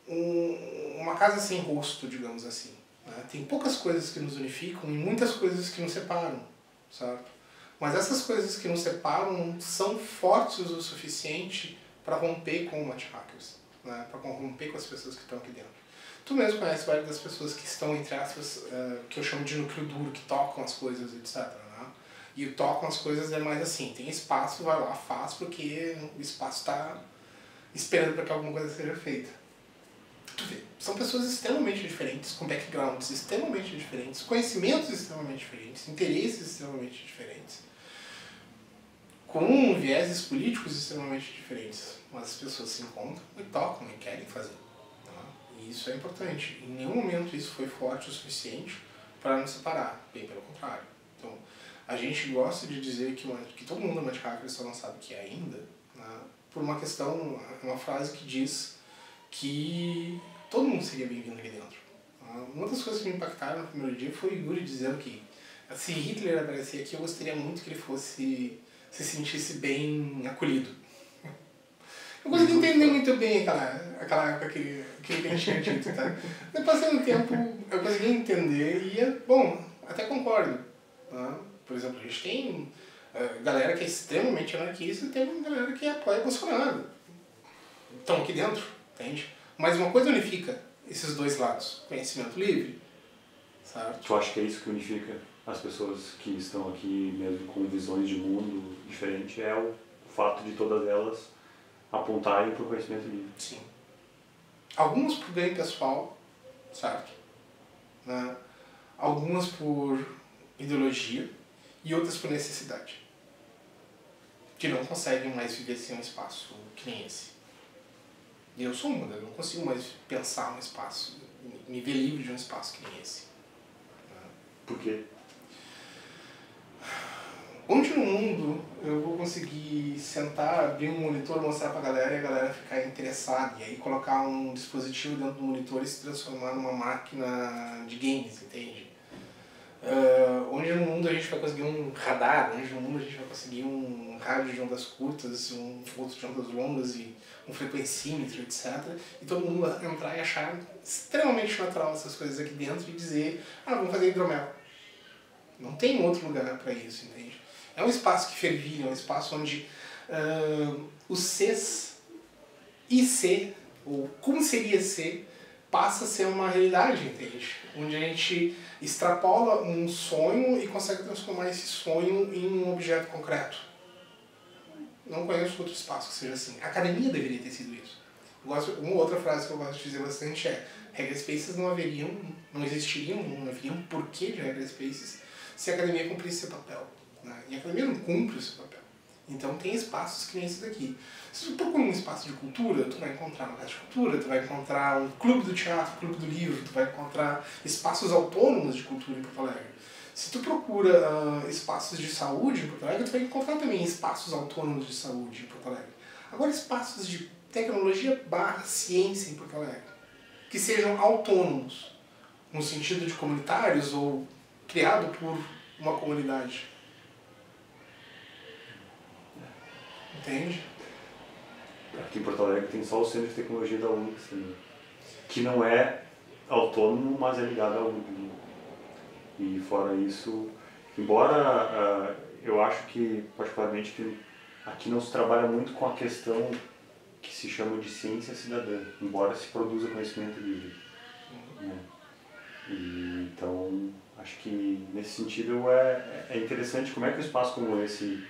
um, uma casa sem rosto, digamos assim. Né? Tem poucas coisas que nos unificam e muitas coisas que nos separam, certo? Mas essas coisas que nos separam são fortes o suficiente para romper com o Mate Hackers né, para romper com as pessoas que estão aqui dentro. Tu mesmo conhece várias das pessoas que estão, entre aspas, uh, que eu chamo de núcleo duro, que tocam as coisas, etc. Né? E o tocam as coisas é mais assim, tem espaço, vai lá, faz, porque o espaço está esperando para que alguma coisa seja feita. Tu vê, são pessoas extremamente diferentes, com backgrounds extremamente diferentes, conhecimentos extremamente diferentes, interesses extremamente diferentes, com vieses políticos extremamente diferentes mas as pessoas se encontram e tocam e querem fazer. Tá? E isso é importante. Em nenhum momento isso foi forte o suficiente para nos separar, bem pelo contrário. Então, a gente gosta de dizer que, que todo mundo é Hacker só não sabe que é ainda, né? por uma questão, uma frase que diz que todo mundo seria bem-vindo aqui dentro. Tá? Uma das coisas que me impactaram no primeiro dia foi o Yuri dizendo que se Hitler aparecer aqui, eu gostaria muito que ele fosse se sentisse bem acolhido. Eu consegui entender muito bem aquela, aquela época que, que, que a gente tinha dito, tá? Depois de um tempo, eu consegui entender e, é, bom, até concordo. Tá? Por exemplo, a gente tem uh, galera que é extremamente anarquista e tem galera que apoia Bolsonaro. Estão aqui dentro, entende? Mas uma coisa unifica esses dois lados. Conhecimento livre, certo? Tu acha que é isso que unifica as pessoas que estão aqui mesmo com visões de mundo diferentes? É o fato de todas elas apontarem para o conhecimento livre. Sim. Algumas por ganho pessoal, certo? Né? Algumas por ideologia e outras por necessidade. Que não conseguem mais viver sem um espaço que nem esse. E eu sou uma, eu não consigo mais pensar um espaço, me ver livre de um espaço que nem esse. Né? Por quê? Onde no mundo eu vou conseguir sentar, abrir um monitor, mostrar pra galera e a galera ficar interessada? E aí colocar um dispositivo dentro do monitor e se transformar numa máquina de games, entende? Uh, onde no mundo a gente vai conseguir um radar, onde no mundo a gente vai conseguir um rádio de ondas curtas, um outro de ondas longas e um frequencímetro, etc. E todo mundo entrar e achar extremamente natural essas coisas aqui dentro e dizer, ah, vamos fazer hidromel. Não tem outro lugar para isso, entende? É um espaço que fervilha, é um espaço onde uh, o Cs e ser, ou como seria ser, passa a ser uma realidade, entende? Onde a gente extrapola um sonho e consegue transformar esse sonho em um objeto concreto. Não conheço outro espaço que seja assim. A academia deveria ter sido isso. Gosto, uma outra frase que eu gosto de dizer bastante é regras spaces não haveriam, não existiriam, não haveriam porquê de regras spaces se a academia cumprisse seu papel. Né? E a academia não cumpre o seu papel. Então tem espaços que nem esse daqui. Se tu procura um espaço de cultura, tu vai encontrar uma casa de cultura, tu vai encontrar um clube do teatro, clube do livro, tu vai encontrar espaços autônomos de cultura em Porto Alegre. Se tu procura uh, espaços de saúde em Porto Alegre, tu vai encontrar também espaços autônomos de saúde em Porto Alegre. Agora, espaços de tecnologia barra ciência em Porto Alegre, que sejam autônomos, no sentido de comunitários ou criado por uma comunidade. Entende? Aqui em Porto Alegre tem só o Centro de Tecnologia da UNIX, né? que não é autônomo, mas é ligado à UNIX. E fora isso, embora uh, eu acho que, particularmente, que aqui não se trabalha muito com a questão que se chama de ciência cidadã, embora se produza conhecimento livre. Uhum. E, então, acho que nesse sentido é, é interessante como é que um espaço como esse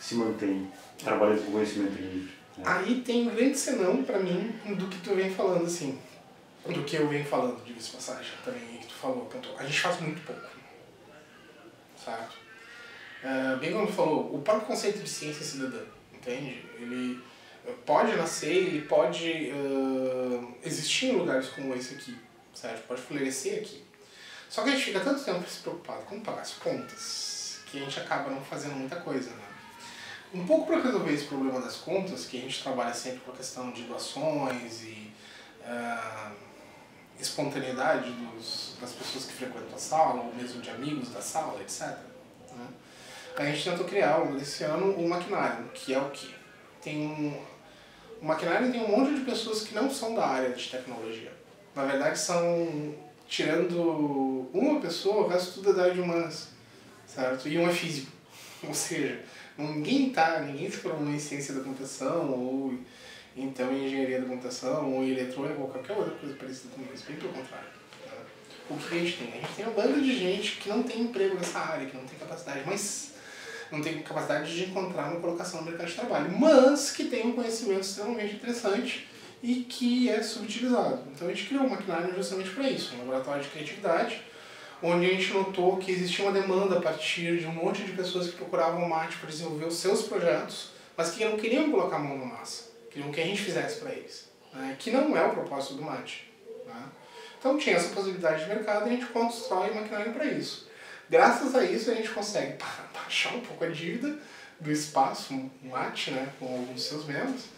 se mantém trabalhando com conhecimento livre. Né? Aí tem um grande senão para mim do que tu vem falando, assim, do que eu venho falando, de passagem, também, que tu falou, A gente faz muito pouco, certo? Uh, bem como tu falou, o próprio conceito de ciência cidadã, entende? Ele pode nascer, ele pode uh, existir em lugares como esse aqui, certo? Pode florescer aqui. Só que a gente fica tanto tempo se preocupado com pagar as contas, que a gente acaba não fazendo muita coisa, né? Um pouco para resolver esse problema das contas, que a gente trabalha sempre com a questão de doações e uh, espontaneidade dos, das pessoas que frequentam a sala, ou mesmo de amigos da sala, etc. Né? A gente tentou criar, ao longo desse ano, um maquinário, que é o que? Tem um, o maquinário tem um monte de pessoas que não são da área de tecnologia. Na verdade, são, tirando uma pessoa, o resto tudo é da área de humanas, certo? E um é físico. [laughs] Ou seja, ninguém tá, ninguém se formou em ciência da computação ou então em engenharia da computação ou em eletrônica ou qualquer outra coisa parecida com isso, bem pelo contrário. Tá? O que a gente tem? A gente tem uma banda de gente que não tem emprego nessa área, que não tem capacidade, mas não tem capacidade de encontrar uma colocação no mercado de trabalho, mas que tem um conhecimento extremamente interessante e que é subutilizado. Então a gente criou um maquinário justamente para isso, um laboratório de criatividade, onde a gente notou que existia uma demanda a partir de um monte de pessoas que procuravam o mate para desenvolver os seus projetos, mas que não queriam colocar a mão na massa, queriam que a gente fizesse para eles, né? que não é o propósito do mate. Né? Então tinha essa possibilidade de mercado e a gente constrói maquinário para isso. Graças a isso a gente consegue [laughs] baixar um pouco a dívida do espaço, um mate, né, com alguns seus membros,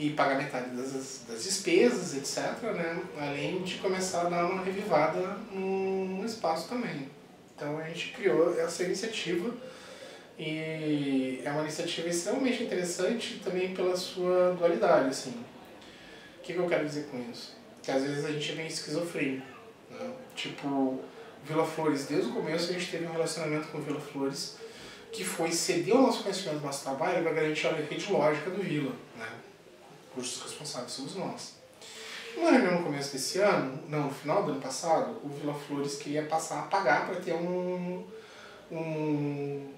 e pagar metade das, das despesas, etc., né? além de começar a dar uma revivada no, no espaço também. Então a gente criou essa iniciativa e é uma iniciativa extremamente interessante também pela sua dualidade. Assim. O que, que eu quero dizer com isso? Que às vezes a gente é meio esquizofrênico. Né? Tipo, Vila Flores, desde o começo a gente teve um relacionamento com Vila Flores que foi ceder o nosso conhecimento do nosso trabalho para garantir a rede lógica do Vila. Né? Cujos responsáveis somos nós. Uma reunião no começo desse ano, não, no final do ano passado, o Vila Flores queria passar a pagar para ter um, um,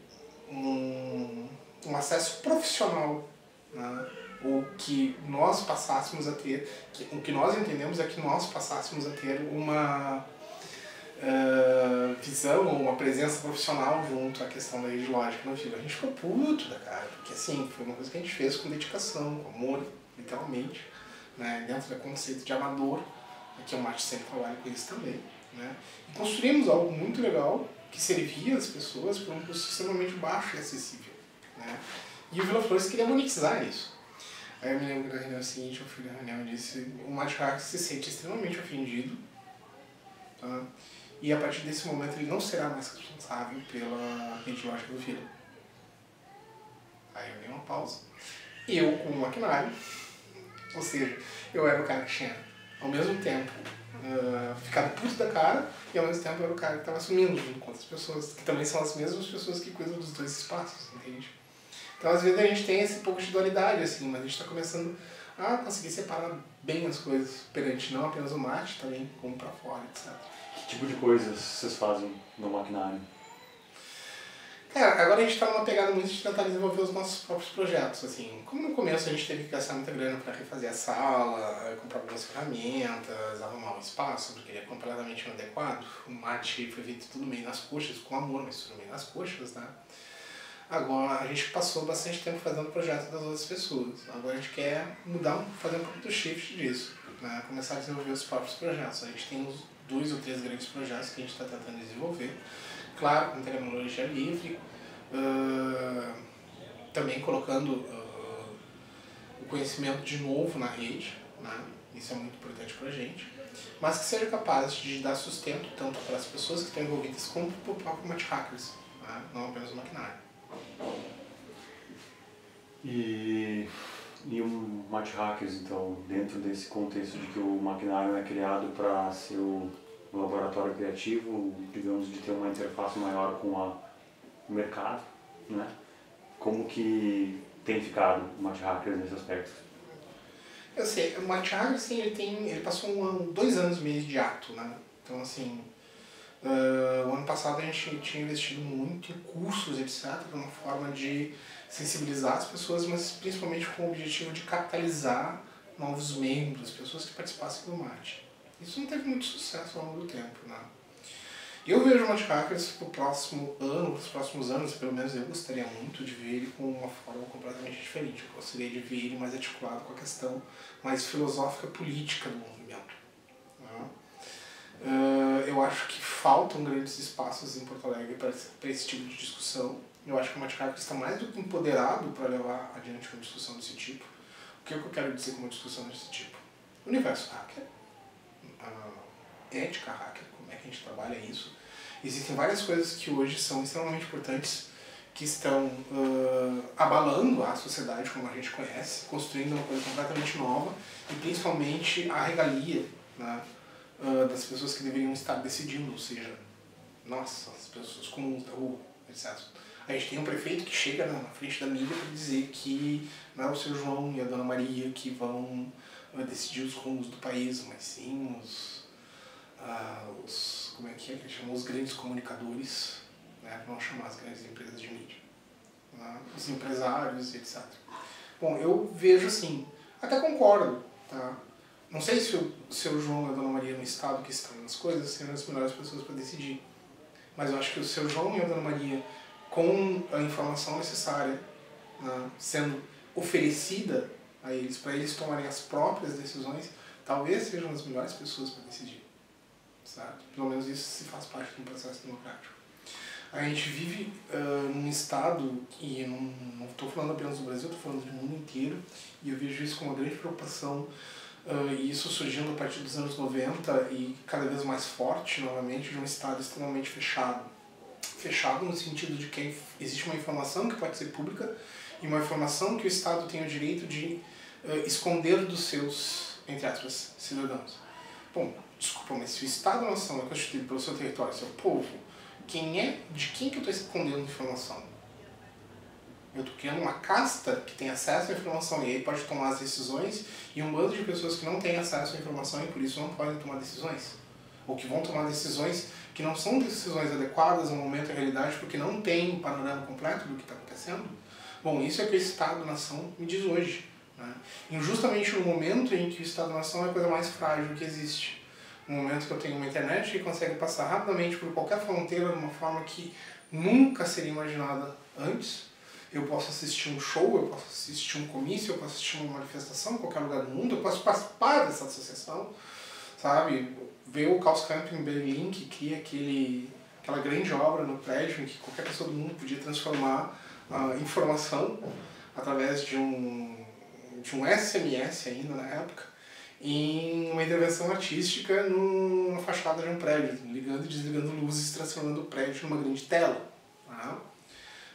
um, um acesso profissional. Né? O que nós passássemos a ter, que, o que nós entendemos é que nós passássemos a ter uma uh, visão uma presença profissional junto à questão da rede lógica no Vila. A gente ficou puto da cara, porque assim, foi uma coisa que a gente fez com dedicação, com amor, literalmente, né, dentro do conceito de amador, que o Mate sempre trabalha com isso também. Né, e construímos algo muito legal que servia as pessoas por um custo extremamente baixo e acessível. Né, e o Vila Flores queria monetizar isso. Aí eu me lembro da reunião seguinte, eu fui na reunião e disse, o Mate se sente extremamente ofendido, tá? e a partir desse momento ele não será mais responsável pela rede lógica do Vila. Aí eu dei uma pausa. Eu com o maquinário, ou seja, eu era o cara que tinha, ao mesmo tempo, uh, ficado puto da cara e ao mesmo tempo eu era o cara que estava assumindo junto com outras pessoas, que também são as mesmas pessoas que cuidam dos dois espaços, entende? Então, às vezes, a gente tem esse pouco de dualidade, assim, mas a gente está começando a conseguir separar bem as coisas perante não apenas o mate, também como para fora, etc. Que tipo de coisas vocês fazem no maquinário? Cara, agora a gente está numa pegada muito de tentar desenvolver os nossos próprios projetos, assim. Como no começo a gente teve que gastar muita grana para refazer a sala, comprar algumas ferramentas, arrumar um espaço, porque ele é completamente inadequado. O mate foi feito tudo meio nas coxas, com amor, mas tudo meio nas coxas, né? Agora a gente passou bastante tempo fazendo projetos das outras pessoas. Agora a gente quer mudar, fazer um pouco do shift disso, né? Começar a desenvolver os próprios projetos. A gente tem uns dois ou três grandes projetos que a gente está tentando desenvolver claro, com tecnologia livre, uh, também colocando uh, o conhecimento de novo na rede, né? isso é muito importante para a gente, mas que seja capaz de dar sustento tanto para as pessoas que estão envolvidas como para o próprio Match Hackers, né? não apenas o maquinário. E, e o Match Hackers, então, dentro desse contexto de que o maquinário é criado para ser o um laboratório criativo, digamos, de ter uma interface maior com a, o mercado, né? Como que tem ficado o Matt Hackers nesse aspecto? Eu sei, o Matt Hackers, assim, ele, tem, ele passou um ano, dois anos meio de ato, né? Então, assim, uh, o ano passado a gente tinha investido muito em cursos, etc., uma forma de sensibilizar as pessoas, mas principalmente com o objetivo de capitalizar novos membros, pessoas que participassem do MAT. Isso não teve muito sucesso ao longo do tempo, né? Eu vejo o Monte Hackers para o próximo ano, para os próximos anos, pelo menos eu gostaria muito de ver ele com uma forma completamente diferente. Eu gostaria de ver ele mais articulado com a questão mais filosófica política do movimento. Né? Uh, eu acho que faltam grandes espaços em Porto Alegre para esse, esse tipo de discussão. Eu acho que o Maticaco está mais do que empoderado para levar adiante uma discussão desse tipo. O que, é que eu quero dizer com uma discussão desse tipo? Universo hacker, ética hacker, como é que a gente trabalha isso. Existem várias coisas que hoje são extremamente importantes que estão uh, abalando a sociedade como a gente conhece, construindo uma coisa completamente nova e principalmente a regalia né, uh, das pessoas que deveriam estar decidindo, ou seja, nossa, as pessoas comuns da rua, etc. A gente tem um prefeito que chega na frente da mídia para dizer que não é o seu João e a dona Maria que vão uh, decidir os rumos do país, mas sim os, os como é que é que chamam os grandes comunicadores né? vamos chamar as grandes empresas de mídia, né? os empresários, etc. Bom, eu vejo assim, até concordo, tá? Não sei se o seu João e a Dona Maria no estado que estão nas coisas seriam as melhores pessoas para decidir, mas eu acho que o seu João e a Dona Maria, com a informação necessária, né? sendo oferecida a eles, para eles tomarem as próprias decisões, talvez sejam as melhores pessoas para decidir. Certo? Pelo menos isso se faz parte do processo democrático. A gente vive uh, num estado, e não estou falando apenas do Brasil, estou falando do mundo inteiro, e eu vejo isso com uma grande preocupação, uh, e isso surgindo a partir dos anos 90 e cada vez mais forte novamente, de um estado extremamente fechado. Fechado no sentido de que existe uma informação que pode ser pública e uma informação que o Estado tem o direito de uh, esconder dos seus, entre aspas, cidadãos. Bom, desculpa, mas se o Estado-nação é constituído pelo seu território, seu povo, quem é, de quem que eu estou escondendo informação. Eu estou criando uma casta que tem acesso à informação e aí pode tomar as decisões e um bando de pessoas que não têm acesso à informação e por isso não podem tomar decisões. Ou que vão tomar decisões que não são decisões adequadas ao momento e à realidade porque não tem um panorama completo do que está acontecendo. Bom, isso é o que o Estado-nação me diz hoje. Né? Justamente no momento em que o Estado-nação é a coisa mais frágil que existe no momento que eu tenho uma internet que consegue passar rapidamente por qualquer fronteira de uma forma que nunca seria imaginada antes. Eu posso assistir um show, eu posso assistir um comício, eu posso assistir uma manifestação em qualquer lugar do mundo, eu posso participar dessa associação, sabe? Ver o Chaos Camp em Berlim, que cria aquele, aquela grande obra no prédio em que qualquer pessoa do mundo podia transformar a informação através de um, de um SMS ainda na época em uma intervenção artística numa fachada de um prédio, ligando e desligando luzes, transformando o prédio numa grande tela. Tá?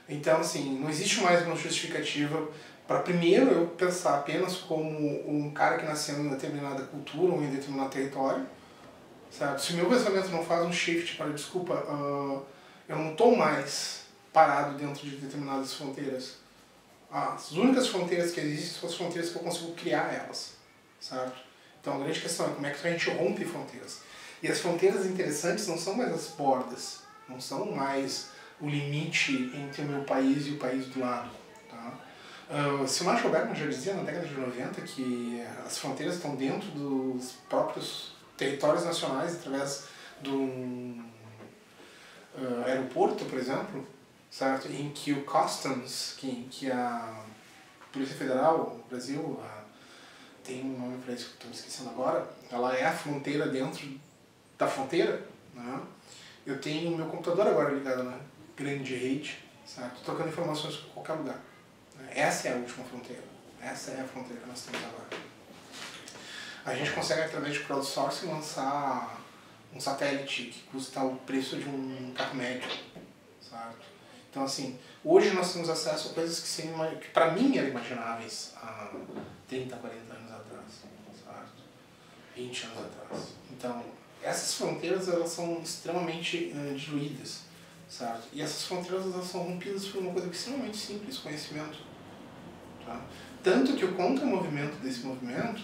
Então, assim, não existe mais uma justificativa para, primeiro, eu pensar apenas como um cara que nasceu em determinada cultura ou em determinado território. Certo? Se o meu pensamento não faz um shift para, desculpa, uh, eu não estou mais parado dentro de determinadas fronteiras. As únicas fronteiras que existem são as fronteiras que eu consigo criar elas. Certo? Então a grande questão é como é que a gente rompe fronteiras. E as fronteiras interessantes não são mais as bordas, não são mais o limite entre o meu país e o país do lado. Tá? Uh, Silmar Bergman já dizia na década de 90 que as fronteiras estão dentro dos próprios territórios nacionais através de um uh, aeroporto, por exemplo, certo? em que o Customs, que, que a Polícia Federal, o Brasil, a tem um nome para isso que estou esquecendo agora, ela é a fronteira dentro da fronteira, né? Eu tenho meu computador agora ligado na grande rede, certo? Trocando informações com qualquer lugar. Né? Essa é a última fronteira. Essa é a fronteira que nós temos agora. A gente consegue, através de crowdsourcing, lançar um satélite que custa o preço de um carro médio, certo? Então, assim, hoje nós temos acesso a coisas que, que para mim eram imagináveis há 30, 40 anos 20 anos atrás. Então, essas fronteiras elas são extremamente uh, diluídas, certo? E essas fronteiras elas são rompidas por uma coisa extremamente simples, conhecimento. Tá? Tanto que o contra-movimento desse movimento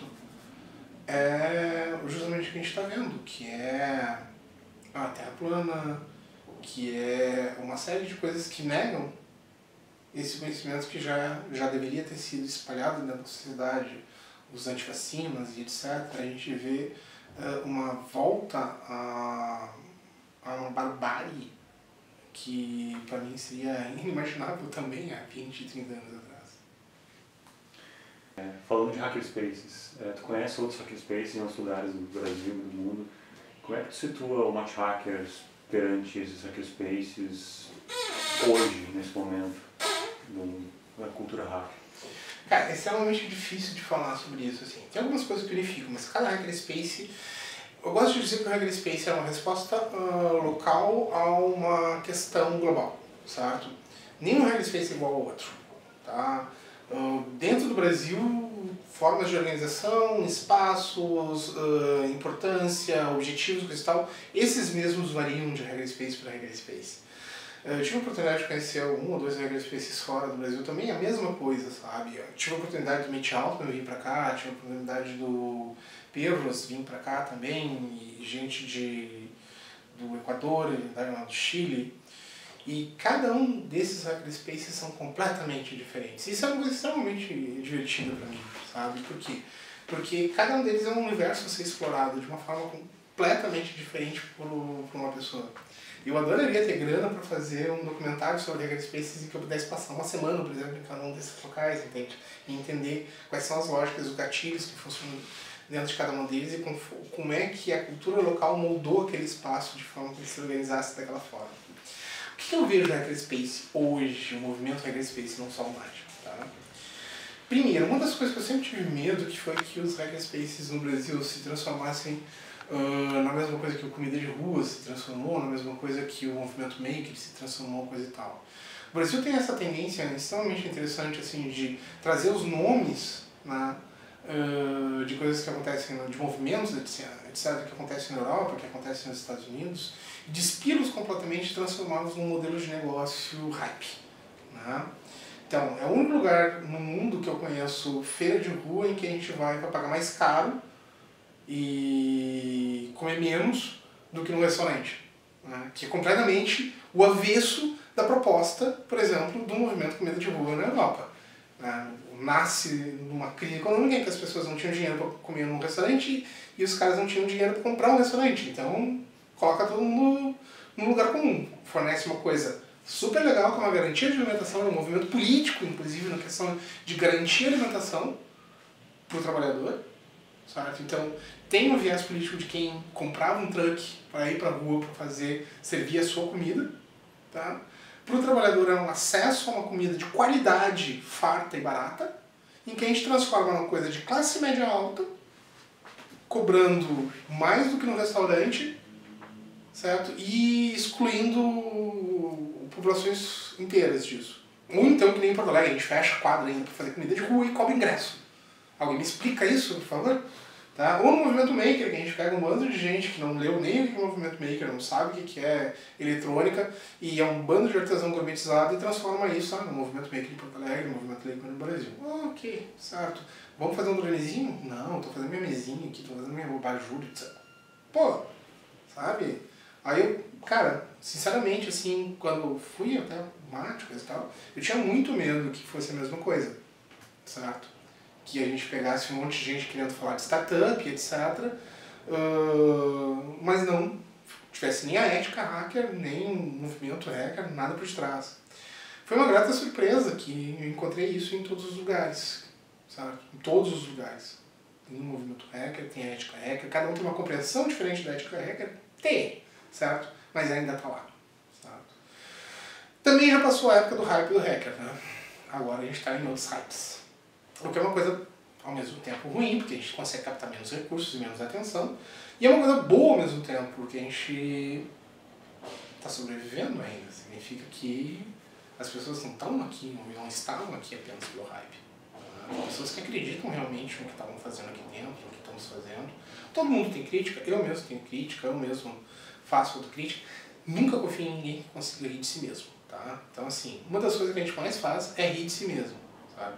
é justamente o que a gente está vendo, que é a Terra plana, que é uma série de coisas que negam esse conhecimento que já, já deveria ter sido espalhado dentro da sociedade, os antivacinas e etc., a gente vê uh, uma volta a, a uma barbárie que para mim seria [laughs] inimaginável também há 20, 30 anos atrás. É, falando de hackerspaces, é, tu conhece outros hackerspaces em outros lugares do Brasil e do mundo. Como é que tu situa o Match Hackers perante esses hackerspaces hoje, nesse momento, da cultura hacker? Cara, é extremamente difícil de falar sobre isso, assim. Tem algumas coisas que unificam, mas cada hackerspace... Eu gosto de dizer que o hackerspace é uma resposta uh, local a uma questão global, certo? Nenhum hackerspace é igual ao outro, tá? Uh, dentro do Brasil, formas de organização, espaços, importância, objetivos e tal, esses mesmos variam de hackerspace para hackerspace. Eu tive a oportunidade de conhecer um ou dois hackerspaces fora do Brasil também, a mesma coisa, sabe? Eu tive a oportunidade do Meet Altman vir para cá, tive a oportunidade do Perros vir para cá também, e gente de, do Equador, do Chile. E cada um desses hackerspaces são completamente diferentes. Isso é uma coisa extremamente divertida para mim, sabe? Por quê? Porque cada um deles é um universo a ser explorado de uma forma completamente diferente por, por uma pessoa. Eu adoraria ter grana para fazer um documentário sobre hackerspaces e que eu pudesse passar uma semana, por exemplo, em cada um desses locais, entende? E entender quais são as lógicas, os gatilhos que funcionam dentro de cada um deles e como, como é que a cultura local moldou aquele espaço de forma que ele se organizasse daquela forma. Que eu vejo no hackerspace hoje, o movimento hackerspace, não só o mágico, tá? Primeiro, uma das coisas que eu sempre tive medo que foi que os hackerspaces no Brasil se transformassem Uh, na mesma coisa que o Comida de Rua se transformou, na mesma coisa que o movimento Maker se transformou, coisa e tal. O Brasil tem essa tendência extremamente interessante assim de trazer os nomes uh, de coisas que acontecem, de movimentos, etc, que acontecem na Europa, que acontecem nos Estados Unidos, despilos completamente e transformá-los num modelo de negócio hype. Né? Então, é o único lugar no mundo que eu conheço feira de rua em que a gente vai para pagar mais caro e comer menos do que no restaurante. Né? Que é completamente o avesso da proposta, por exemplo, do movimento comida de rua na Europa. Né? Nasce numa crise econômica em que as pessoas não tinham dinheiro para comer num restaurante e os caras não tinham dinheiro para comprar um restaurante. Então, coloca todo mundo num lugar comum. Fornece uma coisa super legal, que é uma garantia de alimentação, é um movimento político, inclusive, na questão de garantir alimentação para o trabalhador certo? Então, tem um viés político de quem comprava um truck para ir para a rua para fazer, servir a sua comida, tá? Para o trabalhador é um acesso a uma comida de qualidade, farta e barata, em que a gente transforma numa coisa de classe média alta, cobrando mais do que no restaurante, certo? E excluindo populações inteiras disso. Ou então, que nem em Porto Alegre, a gente fecha quadra ainda para fazer comida de rua e cobra ingresso. Alguém me explica isso, por favor? Tá? Ou no movimento maker, que a gente pega um bando de gente que não leu nem o que é movimento maker, não sabe o que é eletrônica, e é um bando de artesão gourmetizado e transforma isso ah, no movimento maker em Porto Alegre, no movimento maker no Brasil. Ok, certo. Vamos fazer um dronezinho? Não, tô fazendo minha mesinha aqui, tô fazendo minha bobajura, etc. Pô, sabe? Aí eu, cara, sinceramente, assim, quando fui até máticas e tal, eu tinha muito medo que fosse a mesma coisa, certo? que a gente pegasse um monte de gente querendo falar de startup, etc. Uh, mas não tivesse nem a ética hacker, nem o movimento hacker, nada por trás. Foi uma grata surpresa que eu encontrei isso em todos os lugares, sabe? Em todos os lugares. Tem o movimento hacker, tem a ética hacker, cada um tem uma compreensão diferente da ética hacker? Tem, certo? Mas ainda está lá, certo? Também já passou a época do hype do hacker, né? Agora a gente está em outros hypes. O que é uma coisa ao mesmo tempo ruim, porque a gente consegue captar menos recursos e menos atenção. E é uma coisa boa ao mesmo tempo, porque a gente está sobrevivendo ainda. Significa que as pessoas não estão aqui, não estavam aqui apenas pelo hype. Né? Pessoas que acreditam realmente no que estavam fazendo aqui dentro, no que estamos fazendo. Todo mundo tem crítica, eu mesmo tenho crítica, eu mesmo faço autocrítica. Nunca confio em ninguém que consiga rir de si mesmo. Tá? Então, assim, uma das coisas que a gente mais faz é rir de si mesmo. Sabe?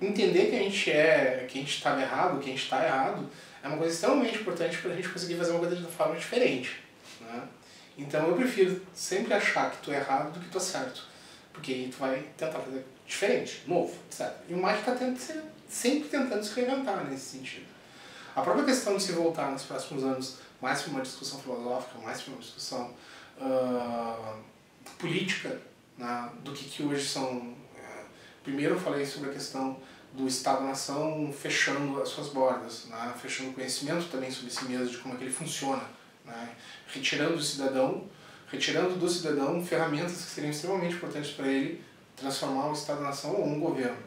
entender que a gente é, que a gente estava errado, que a gente está errado, é uma coisa extremamente importante para a gente conseguir fazer uma coisa de uma forma diferente. Né? Então eu prefiro sempre achar que tu é errado do que tu é certo. Porque aí tu vai tentar fazer diferente, novo, etc. E o Mike está sempre tentando se reinventar nesse sentido. A própria questão de se voltar nos próximos anos mais para uma discussão filosófica, mais para uma discussão uh, política, né, do que, que hoje são Primeiro eu falei sobre a questão do Estado-nação fechando as suas bordas, né? fechando o conhecimento também sobre si mesmo, de como é que ele funciona né? retirando do cidadão, retirando do cidadão ferramentas que seriam extremamente importantes para ele transformar o Estado-nação ou um governo,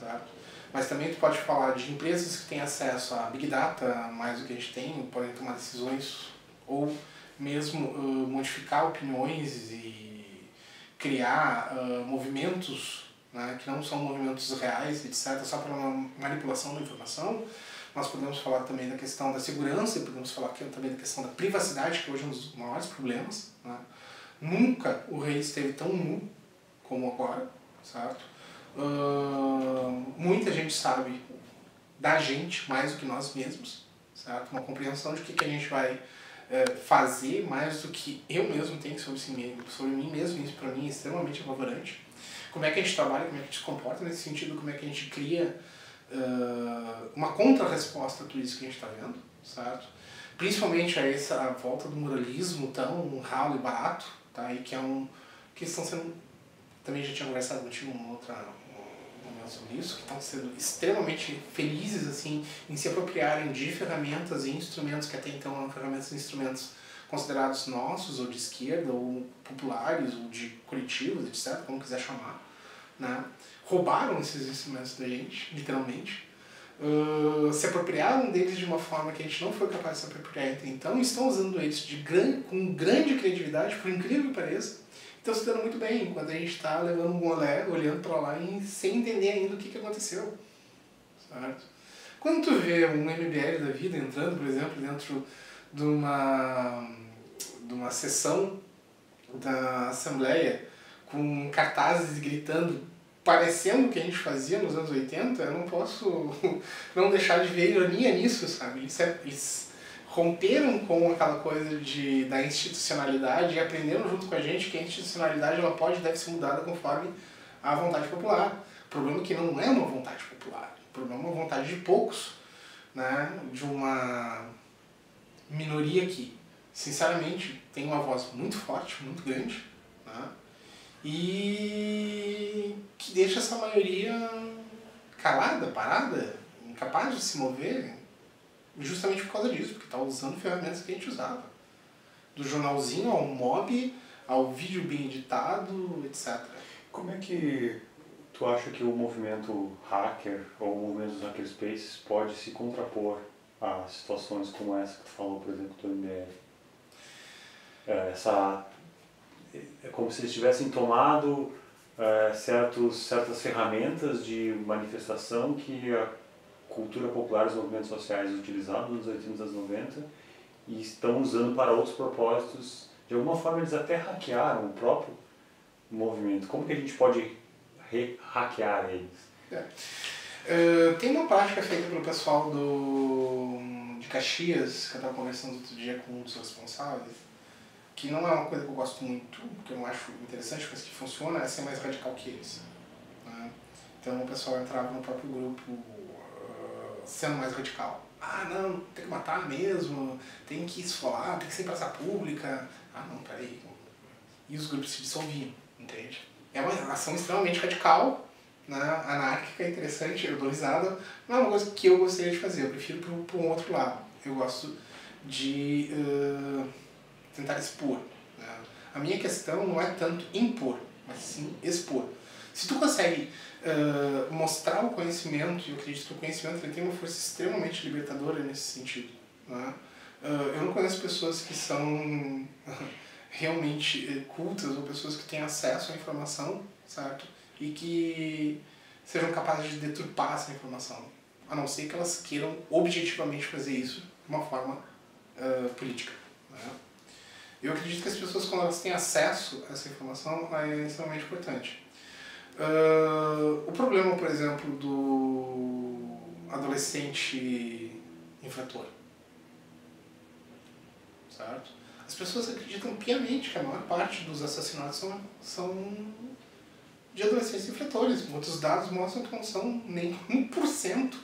certo? Mas também tu pode falar de empresas que têm acesso a Big Data, mais do que a gente tem, podem tomar decisões ou mesmo uh, modificar opiniões e criar uh, movimentos né, que não são movimentos reais, etc., só para uma manipulação da informação. Nós podemos falar também da questão da segurança, podemos falar também da questão da privacidade, que hoje é um dos maiores problemas. Né? Nunca o rei esteve tão nu como agora, certo? Muita gente sabe da gente mais do que nós mesmos, certo? Uma compreensão de o que, que a gente vai uh, fazer mais do que eu mesmo tenho sobre, si, sobre mim mesmo, isso para mim é extremamente apavorante. Como é que a gente trabalha, como é que a gente se comporta nesse sentido, como é que a gente cria uh, uma contra-resposta a tudo isso que a gente está vendo, certo? Principalmente a essa a volta do moralismo tão ralo e barato, tá? E que é um que estão sendo também já tinha conversado contigo uma outra momento sobre isso, que estão sendo extremamente felizes assim em se apropriarem de ferramentas e instrumentos que até então eram ferramentas e instrumentos considerados nossos ou de esquerda ou populares ou de coletivos, etc, como quiser chamar, né? Roubaram esses instrumentos da gente, literalmente. Uh, se apropriaram deles de uma forma que a gente não foi capaz de se apropriar até então, estão usando eles de gran, com grande criatividade, por incrível que pareça, estão se dando muito bem, enquanto a gente está levando um olé, olhando para lá e sem entender ainda o que, que aconteceu. Certo? Quando tu vê um MBL da vida entrando, por exemplo, dentro de uma, de uma sessão da Assembleia com cartazes gritando, parecendo o que a gente fazia nos anos 80, eu não posso [laughs] não deixar de ver ironia nisso, sabe? Eles, eles romperam com aquela coisa de, da institucionalidade e aprenderam junto com a gente que a institucionalidade ela pode e deve ser mudada conforme a vontade popular. O problema é que não é uma vontade popular, o problema é uma vontade de poucos, né? de uma minoria que, sinceramente, tem uma voz muito forte, muito grande, né? e que deixa essa maioria calada, parada, incapaz de se mover, justamente por causa disso, porque está usando ferramentas que a gente usava. Do jornalzinho ao mob, ao vídeo bem editado, etc. Como é que tu acha que o movimento hacker ou o movimento dos hackerspaces pode se contrapor a situações como essa que tu falou, por exemplo, do MBL? É, essa, é como se eles tivessem tomado é, certos, certas ferramentas de manifestação que a cultura popular, os movimentos sociais utilizavam nos anos 80 e anos 90 e estão usando para outros propósitos. De alguma forma, eles até hackearam o próprio movimento. Como que a gente pode hackear eles? É. Uh, tem uma prática feita pelo pessoal do, de Caxias, que eu estava conversando outro dia com um dos responsáveis, que não é uma coisa que eu gosto muito, que eu não acho interessante, mas que funciona, é ser mais radical que eles. Né? Então o pessoal entrava no próprio grupo sendo mais radical. Ah, não, tem que matar mesmo, tem que esfolar, tem que ser praça pública. Ah, não, peraí. E os grupos se dissolviam, entende? É uma ação extremamente radical, né, anárquica, interessante, risada. Não é uma coisa que eu gostaria de fazer, eu prefiro para um outro lado. Eu gosto de uh, tentar expor. Né? A minha questão não é tanto impor, mas sim expor. Se tu consegue uh, mostrar o conhecimento, e eu acredito que o conhecimento ele tem uma força extremamente libertadora nesse sentido. Né? Uh, eu não conheço pessoas que são [laughs] realmente eh, cultas ou pessoas que têm acesso à informação, certo? E que sejam capazes de deturpar essa informação, a não ser que elas queiram objetivamente fazer isso de uma forma uh, política. Né? Eu acredito que as pessoas, quando elas têm acesso a essa informação, é extremamente importante. Uh, o problema, por exemplo, do adolescente infrator. Certo? As pessoas acreditam piamente que a maior parte dos assassinatos são, são de adolescentes infratores. Muitos dados mostram que não são nem 1%.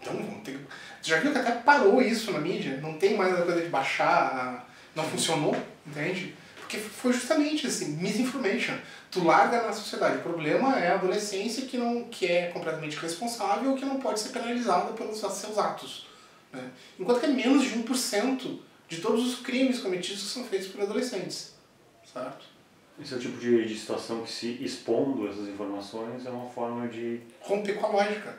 Então, vão ter... já viu que até parou isso na mídia? Não tem mais a coisa de baixar, não funcionou, entende? Porque foi justamente assim, misinformation. Tu larga na sociedade. O problema é a adolescência que, não, que é completamente responsável que não pode ser penalizada pelos seus atos. Né? Enquanto que é menos de 1% de todos os crimes cometidos que são feitos por adolescentes, certo? Esse é o tipo de, de situação que se expondo essas informações é uma forma de... Romper com a lógica.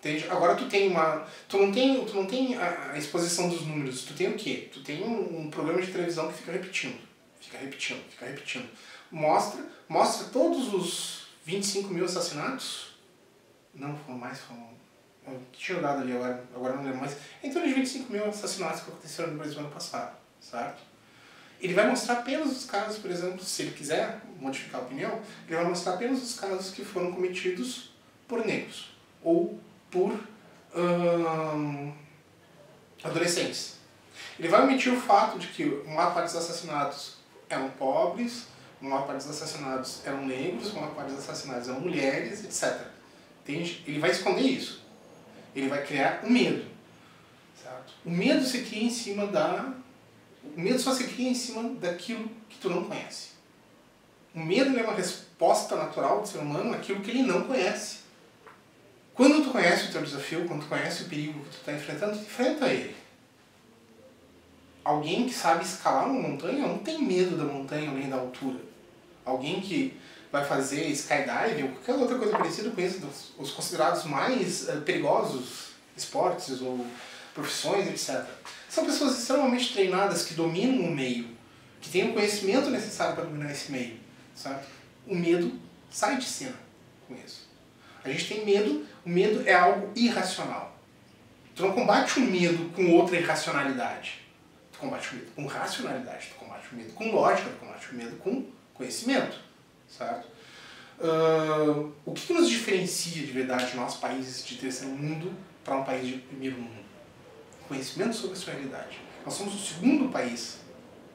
Entende? Agora tu tem uma... Tu não tem, tu não tem a, exposição dos números. Tu tem o quê? Tu tem um, um programa de televisão que fica repetindo. Fica repetindo, fica repetindo. Mostra, mostra todos os 25 mil assassinatos. Não, foram mais, foram... Eu tinha dado ali agora, agora não lembro mais. Torno de 25 mil assassinatos que aconteceram no Brasil ano passado, certo? Ele vai mostrar apenas os casos, por exemplo, se ele quiser modificar a opinião, ele vai mostrar apenas os casos que foram cometidos por negros ou por hum, adolescentes. Ele vai omitir o fato de que uma parte dos assassinatos eram pobres, uma parte dos assassinados eram negros, uma parte dos assassinados eram mulheres, etc. Entende? Ele vai esconder isso. Ele vai criar o um medo. Certo? O medo se cria em cima da o medo só se cria em cima daquilo que tu não conhece. O medo é uma resposta natural do ser humano àquilo que ele não conhece. Quando tu conhece o teu desafio, quando tu conhece o perigo que tu está enfrentando, tu enfrenta ele. Alguém que sabe escalar uma montanha não tem medo da montanha nem da altura. Alguém que vai fazer skydiving ou qualquer outra coisa parecida com isso, os considerados mais uh, perigosos esportes ou profissões, etc. São pessoas extremamente treinadas que dominam o meio, que têm o conhecimento necessário para dominar esse meio, sabe? O medo sai de cena com isso. A gente tem medo, o medo é algo irracional. Tu não combate o medo com outra irracionalidade. Tu combate o medo com racionalidade, tu combate o medo com lógica, tu combate o medo com conhecimento, certo? Uh, o que, que nos diferencia de verdade nós, países de terceiro mundo, para um país de primeiro mundo? conhecimento sobre a sua realidade. Nós somos o segundo país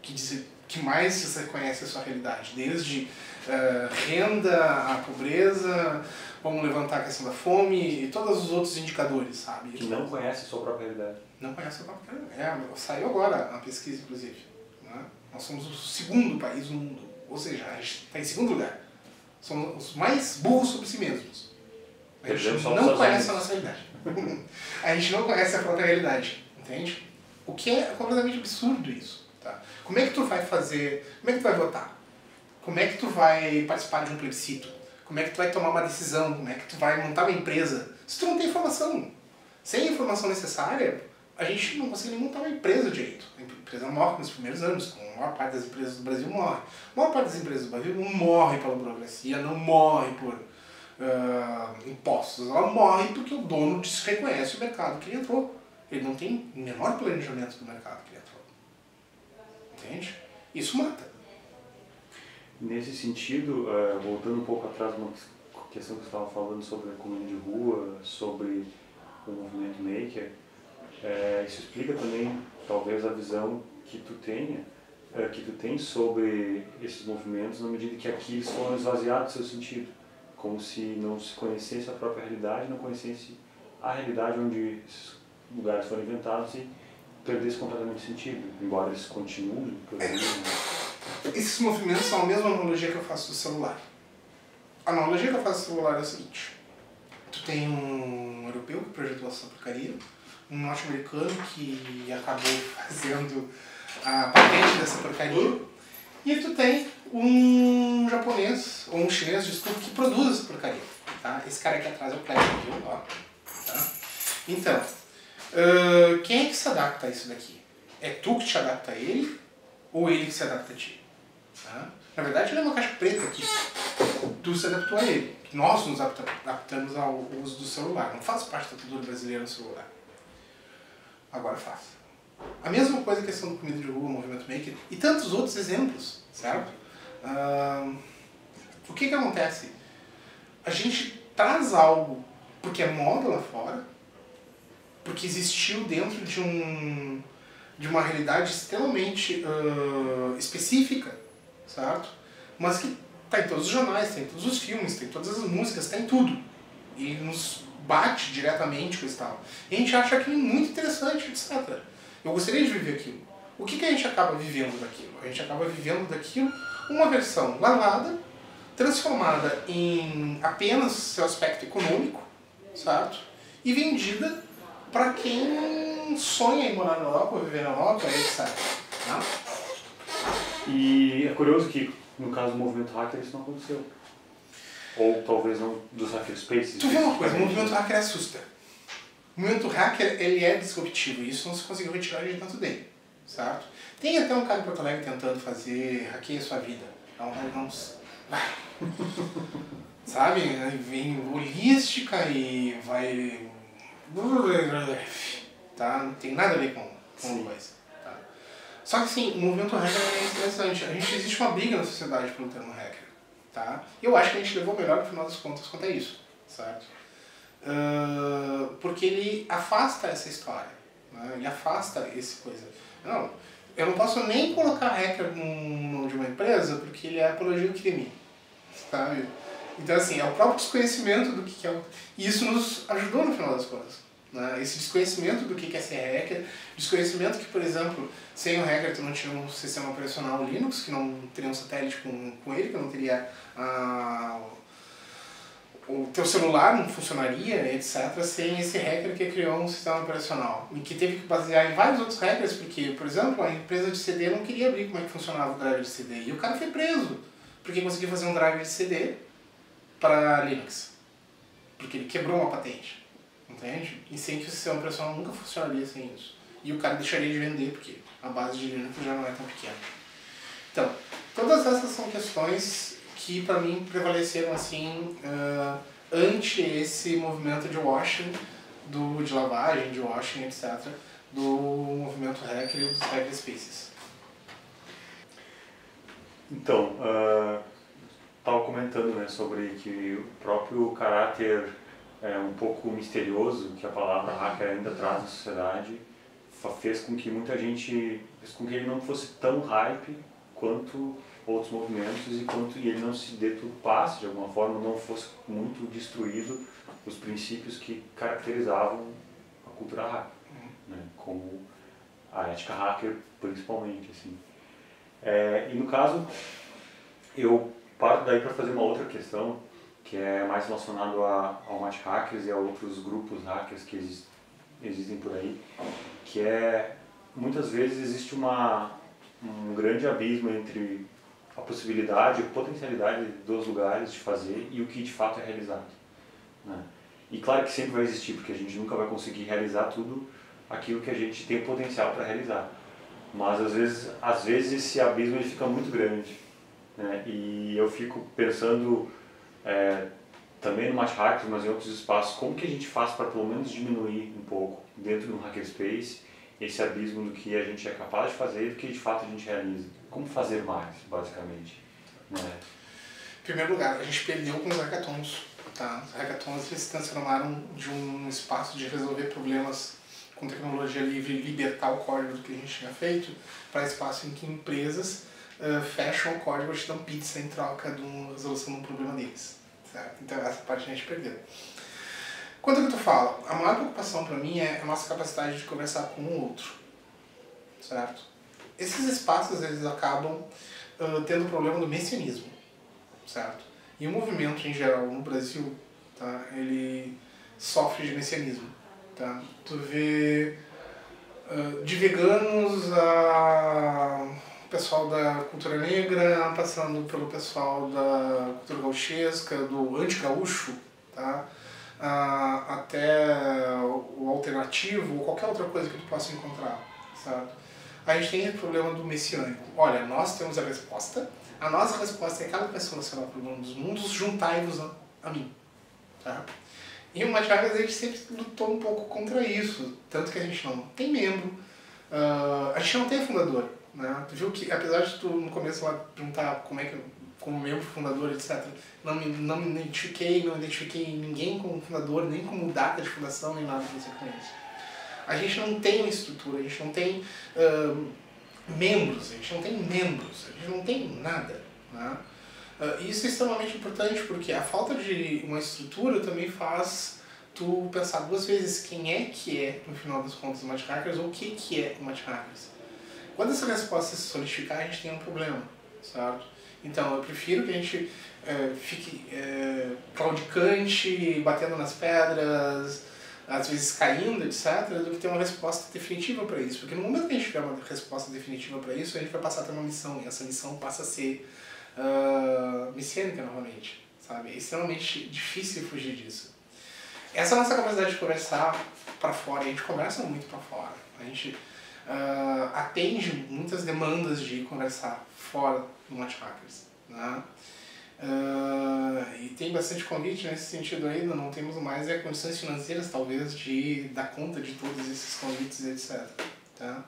que, diz, que mais reconhece a sua realidade, desde uh, renda, a pobreza, vamos levantar a questão da fome e todos os outros indicadores, sabe? Que não conhece a sua própria realidade. Não conhece a própria realidade. É, saiu agora a pesquisa, inclusive. Né? Nós somos o segundo país no mundo, ou seja, a gente está em segundo lugar. Somos os mais burros sobre si mesmos. A gente não conhece a nossa realidade. [laughs] a gente não conhece a própria realidade, entende? O que é completamente absurdo isso, tá? Como é que tu vai fazer, como é que tu vai votar? Como é que tu vai participar de um plebiscito? Como é que tu vai tomar uma decisão? Como é que tu vai montar uma empresa? Se tu não tem informação, sem a informação necessária, a gente não consegue nem montar uma empresa direito. A empresa morre nos primeiros anos, como a maior parte das empresas do Brasil morre. A maior parte das empresas do Brasil não morre pela burocracia, não morre por uh, impostos. Ela morre porque o dono desreconhece o mercado que ele entrou. Ele não tem o menor planejamento do mercado que ele entrou. Entende? Isso mata. Nesse sentido, uh, voltando um pouco atrás uma questão que você estava falando sobre a comida de rua, sobre o movimento maker, é, isso explica também, talvez, a visão que tu tenha, é, que tu tem sobre esses movimentos na medida que aqui eles foram esvaziados do seu sentido como se não se conhecesse a própria realidade, não conhecesse a realidade onde esses lugares foram inventados e perdesse completamente sentido, embora eles continuem. Esses movimentos são a mesma analogia que eu faço do celular. A analogia que eu faço do celular é a seguinte. Tu tem um europeu que projetou essa porcaria, um norte-americano que acabou [laughs] fazendo a patente dessa porcaria, e tu tem um japonês, ou um chinês, desculpa, que produz essa porcaria. Tá? Esse cara aqui atrás é o Kleber, viu? Ó, tá? Então, uh, quem é que se adapta a isso daqui? É tu que te adapta a ele, ou ele que se adapta a ti? Na verdade, ele é uma caixa preta aqui. Tu se adaptou a ele. Nós nos adaptamos ao uso do celular. Não faz parte da cultura brasileira no celular. Agora faz. A mesma coisa a questão do comida de rua, movimento maker e tantos outros exemplos, certo? o que que acontece? A gente traz algo porque é moda lá fora, porque existiu dentro de um de uma realidade extremamente uh, específica, certo? Mas que está em todos os jornais, tem em todos os filmes, tem em todas as músicas, tem tudo. E nos bate diretamente com isso tal. E a gente acha aquilo muito interessante, etc. Eu gostaria de viver aquilo. O que, que a gente acaba vivendo daquilo? A gente acaba vivendo daquilo uma versão lavada, transformada em apenas seu aspecto econômico, certo? E vendida para quem sonha em morar na Europa, viver na Europa, etc. Né? E é curioso que, no caso do movimento hacker, isso não aconteceu. Ou talvez não dos hackerspaces. Tu vê uma coisa, o movimento hacker assusta. O movimento hacker, ele é disruptivo e isso não se conseguiu retirar de dentro dele, certo? Tem até um cara em Porto Alegre tentando fazer hackeia sua vida. Não, não, [laughs] Sabe? Vem holística e vai... Tá? Não tem nada a ver com, com coisa. Tá? Só que assim, o movimento hacker é interessante. A gente existe uma briga na sociedade pelo termo hacker. Tá? E eu acho que a gente levou melhor no final das contas quanto a isso. Certo? Uh, porque ele afasta essa história. Né? Ele afasta esse coisa. Não, eu não posso nem colocar hacker no de uma empresa porque ele é apologia ao crime. Sabe? Então, assim, é o próprio desconhecimento do que é o... E isso nos ajudou no final das contas. Né? Esse desconhecimento do que é ser hacker, desconhecimento que, por exemplo, sem o hacker tu não tinha um sistema operacional Linux, que não teria um satélite com, com ele, que não teria ah, o teu celular não funcionaria, etc., sem esse hacker que criou um sistema operacional. E que teve que basear em vários outros hackers, porque, por exemplo, a empresa de CD não queria abrir como é que funcionava o drive de CD. E o cara foi preso, porque conseguiu fazer um drive de CD para Linux. Porque ele quebrou uma patente. Entende? E sem que o sistema operacional nunca funcionaria sem isso. E o cara deixaria de vender, porque a base de Linux já não é tão pequena. Então, todas essas são questões que para mim prevaleceram assim uh, ante esse movimento de washing, do, de lavagem, de washing, etc., do movimento hacker e dos hackerspaces. Então, estava comentando né, sobre que o próprio caráter é, um pouco misterioso que a palavra hacker ainda traz na sociedade fez com que muita gente, fez com que ele não fosse tão hype quanto outros movimentos e quanto e ele não se deturpasse de alguma forma, não fosse muito destruído os princípios que caracterizavam a cultura hacker, né? como a ética hacker principalmente. Assim. É, e no caso, eu parto daí para fazer uma outra questão, que é mais relacionado a, ao Match Hackers e a outros grupos hackers que exist, existem por aí, que é, muitas vezes existe uma, um grande abismo entre a possibilidade, a potencialidade dos lugares de fazer e o que de fato é realizado. Né? E claro que sempre vai existir, porque a gente nunca vai conseguir realizar tudo aquilo que a gente tem potencial para realizar. Mas às vezes, às vezes esse abismo ele fica muito grande. Né? E eu fico pensando é, também no Hackers, mas em outros espaços, como que a gente faz para pelo menos diminuir um pouco dentro do hackerspace esse abismo do que a gente é capaz de fazer e do que de fato a gente realiza. Como fazer mais, basicamente. Né? Em primeiro lugar, a gente perdeu com os hackathons. Tá? Os hackathons se transformaram de um espaço de resolver problemas com tecnologia livre libertar o código do que a gente tinha feito para espaço em que empresas uh, fecham o código te dão pizza em troca de uma resolução de um problema deles. Certo? Então essa parte a gente perdeu. Quanto que tu fala? A maior preocupação para mim é a nossa capacidade de conversar com o outro, certo? Esses espaços eles acabam uh, tendo o problema do messianismo, certo? E o movimento em geral no Brasil, tá? Ele sofre de messianismo, tá? Tu vê uh, de veganos a pessoal da cultura negra, passando pelo pessoal da cultura gauchesca, do anti-gaúcho, tá? ah, até o alternativo ou qualquer outra coisa que tu possa encontrar, sabe? A gente tem o problema do messiânico. Olha, nós temos a resposta, a nossa resposta é aquela pessoa solucionar o problema dos mundos, juntai-vos a, a, mim. Tá? E o Matiagas, a gente sempre lutou um pouco contra isso, tanto que a gente não tem membro, uh, a gente não tem fundador. Né? Tu viu que, apesar de tu no começo lá perguntar como é que como membro fundador, etc. Não me, não me identifiquei, não identifiquei ninguém como fundador, nem como data de fundação, nem nada consequência. A gente não tem uma estrutura, a gente não tem uh, membros, a gente não tem membros, a gente não tem nada. Né? Uh, isso é extremamente importante porque a falta de uma estrutura também faz tu pensar duas vezes quem é que é, no final das contas, o Match Hackers ou o que, que é o Match Hackers. Quando essa resposta se solidificar, a gente tem um problema, certo? Então, eu prefiro que a gente é, fique é, claudicante, batendo nas pedras, às vezes caindo, etc., do que ter uma resposta definitiva para isso. Porque no momento que a gente tiver uma resposta definitiva para isso, a gente vai passar a ter uma missão, e essa missão passa a ser uh, messiânica novamente, sabe? É extremamente difícil fugir disso. Essa é a nossa capacidade de conversar para fora, a gente conversa muito para fora. A gente uh, atende muitas demandas de conversar fora do Match Hackers, né? Uh, e tem bastante convite nesse sentido ainda, não temos mais é, condições financeiras talvez de dar conta de todos esses convites, etc. Tá?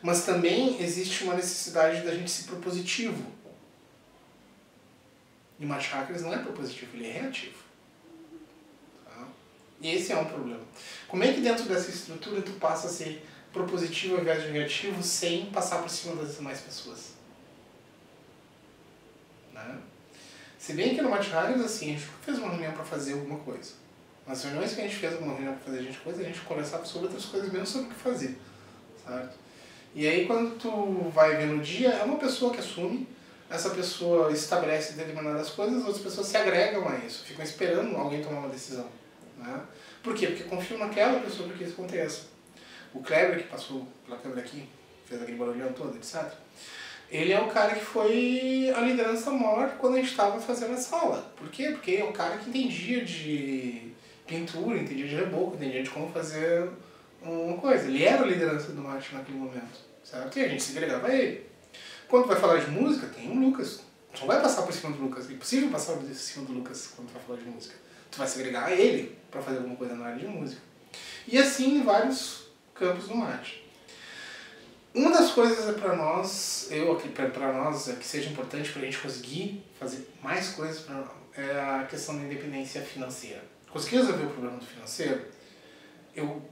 Mas também existe uma necessidade da gente ser propositivo. E o Hackers não é propositivo, ele é reativo. Tá? E esse é um problema. Como é que dentro dessa estrutura tu passa a ser propositivo ao invés de reativo sem passar por cima das demais pessoas? Né? Se bem que no Match assim, a gente fez uma reunião para fazer alguma coisa. Nas reuniões que a gente fez alguma reunião para fazer a gente coisa, a gente conversava sobre outras coisas menos sobre o que fazer, certo? E aí quando tu vai ver no dia, é uma pessoa que assume, essa pessoa estabelece determinadas coisas, outras pessoas se agregam a isso, ficam esperando alguém tomar uma decisão. Né? Por quê? Porque confiam naquela pessoa para que isso aconteça. O Kleber, que passou pela câmera aqui, fez aquele barulhão todo, etc ele é o cara que foi a liderança maior quando a gente estava fazendo a sala. Por quê? Porque é o cara que entendia de pintura, entendia de reboco, entendia de como fazer uma coisa. Ele era a liderança do Mate naquele momento, certo? E a gente se agregava a ele. Quando vai falar de música, tem o Lucas. Tu vai passar por cima do Lucas. É impossível passar por cima do Lucas quando tu vai falar de música. Tu vai se agregar a ele para fazer alguma coisa na área de música. E assim vários campos do Mate. Uma das coisas é para nós, eu aqui para nós, é que seja importante para a gente conseguir fazer mais coisas pra, é a questão da independência financeira. Conseguir resolver o problema do financeiro, eu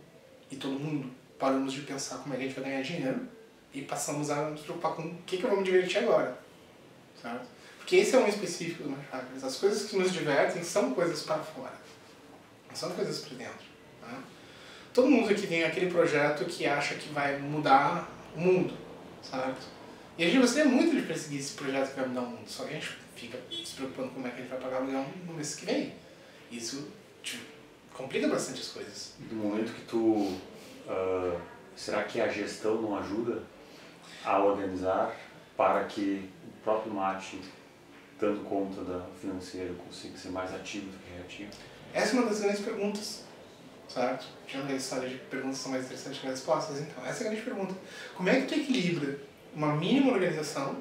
e todo mundo paramos de pensar como é que a gente vai ganhar dinheiro e passamos a nos preocupar com o que, que eu vou me divertir agora. Certo? Porque esse é um específico do Machakras. As coisas que nos divertem são coisas para fora, não são coisas para dentro. Todo mundo aqui tem aquele projeto que acha que vai mudar o mundo, certo? E a gente gostaria muito de perseguir esse projeto que vai mudar o mundo, só que a gente fica se preocupando com como é que a gente vai pagar aluguel no mês que vem. Isso tipo, complica bastante as coisas. No momento que tu. Uh, será que a gestão não ajuda a organizar para que o próprio mate, dando conta da financeira, consiga ser mais ativo do que reativo? Essa é uma das grandes perguntas certo? Tinha uma história de perguntas são mais interessantes que respostas. Então, essa é a grande pergunta. Como é que tu equilibra uma mínima organização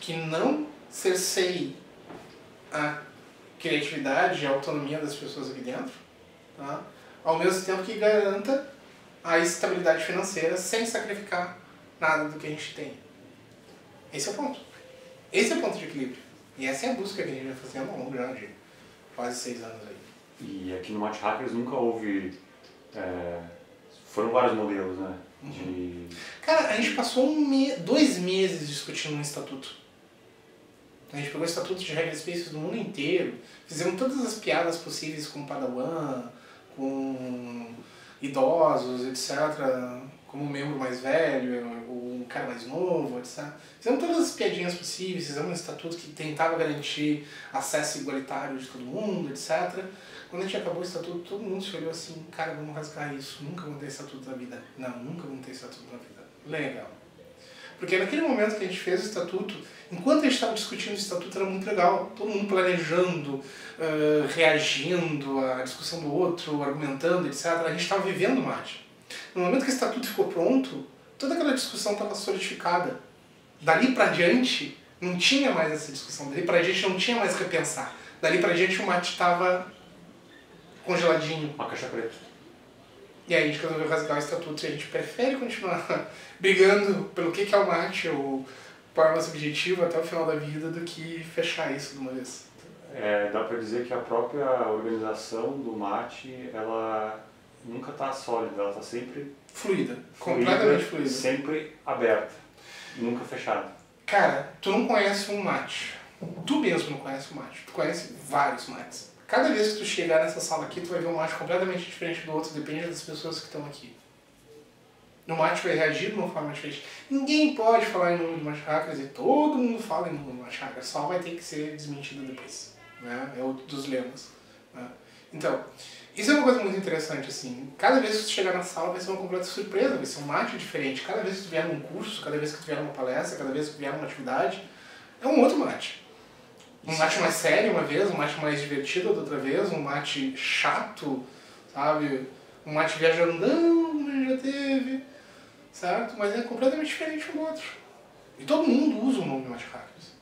que não cerceie a criatividade e a autonomia das pessoas aqui dentro, tá? ao mesmo tempo que garanta a estabilidade financeira sem sacrificar nada do que a gente tem. Esse é o ponto. Esse é o ponto de equilíbrio. E essa é a busca que a gente vai fazendo ao longo de quase seis anos aí. E aqui no Match Hackers nunca houve. É, foram vários modelos, né? Uhum. De... Cara, a gente passou um me... dois meses discutindo um estatuto. A gente pegou o estatuto de regras específicas do mundo inteiro, fizemos todas as piadas possíveis com Padawan, com idosos, etc., como membro mais velho, o cara mais novo, etc. Fizemos todas as piadinhas possíveis, fizemos um estatuto que tentava garantir acesso igualitário de todo mundo, etc. Quando a gente acabou o estatuto, todo mundo se olhou assim, cara, vamos rasgar isso, nunca vamos ter estatuto na vida. Não, nunca vamos ter estatuto na vida. Legal. Porque naquele momento que a gente fez o estatuto, enquanto a gente estava discutindo o estatuto era muito legal, todo mundo planejando, uh, reagindo à discussão do outro, argumentando, etc. A gente estava vivendo o mate. No momento que o estatuto ficou pronto, toda aquela discussão estava solidificada. Dali para diante, não tinha mais essa discussão. Dali para diante não tinha mais o que pensar. Dali para diante o mate estava congeladinho. Uma caixa preta. E aí a gente resolveu rasgar o estatuto e a gente prefere continuar [laughs] brigando pelo que, é o mate ou para o nosso objetivo até o final da vida do que fechar isso de uma vez. É, dá para dizer que a própria organização do mate, ela nunca está sólida, ela está sempre fluida, fluida, completamente fluida. Sempre aberta, nunca fechada. Cara, tu não conhece um mate. Tu mesmo não conhece um mate. Tu conhece vários mates. Cada vez que tu chegar nessa sala aqui, tu vai ver um mate completamente diferente do outro, depende das pessoas que estão aqui. O mate vai reagir de uma forma diferente. Ninguém pode falar em nome do mate hackers e todo mundo fala em nome do mate hackers, só vai ter que ser desmentido depois. Né? É outro dos lemas. Né? Então, isso é uma coisa muito interessante, assim. Cada vez que tu chegar na sala vai ser uma completa surpresa, vai ser um mate diferente. Cada vez que tu vier num curso, cada vez que tu vier numa palestra, cada vez que tu vier numa atividade, é um outro mate. Um mate mais sério uma vez, um mate mais divertido outra vez, um mate chato, sabe? Um mate viajandão, como a gente já teve, certo? Mas é completamente diferente um do outro. E todo mundo usa o nome mate hackers.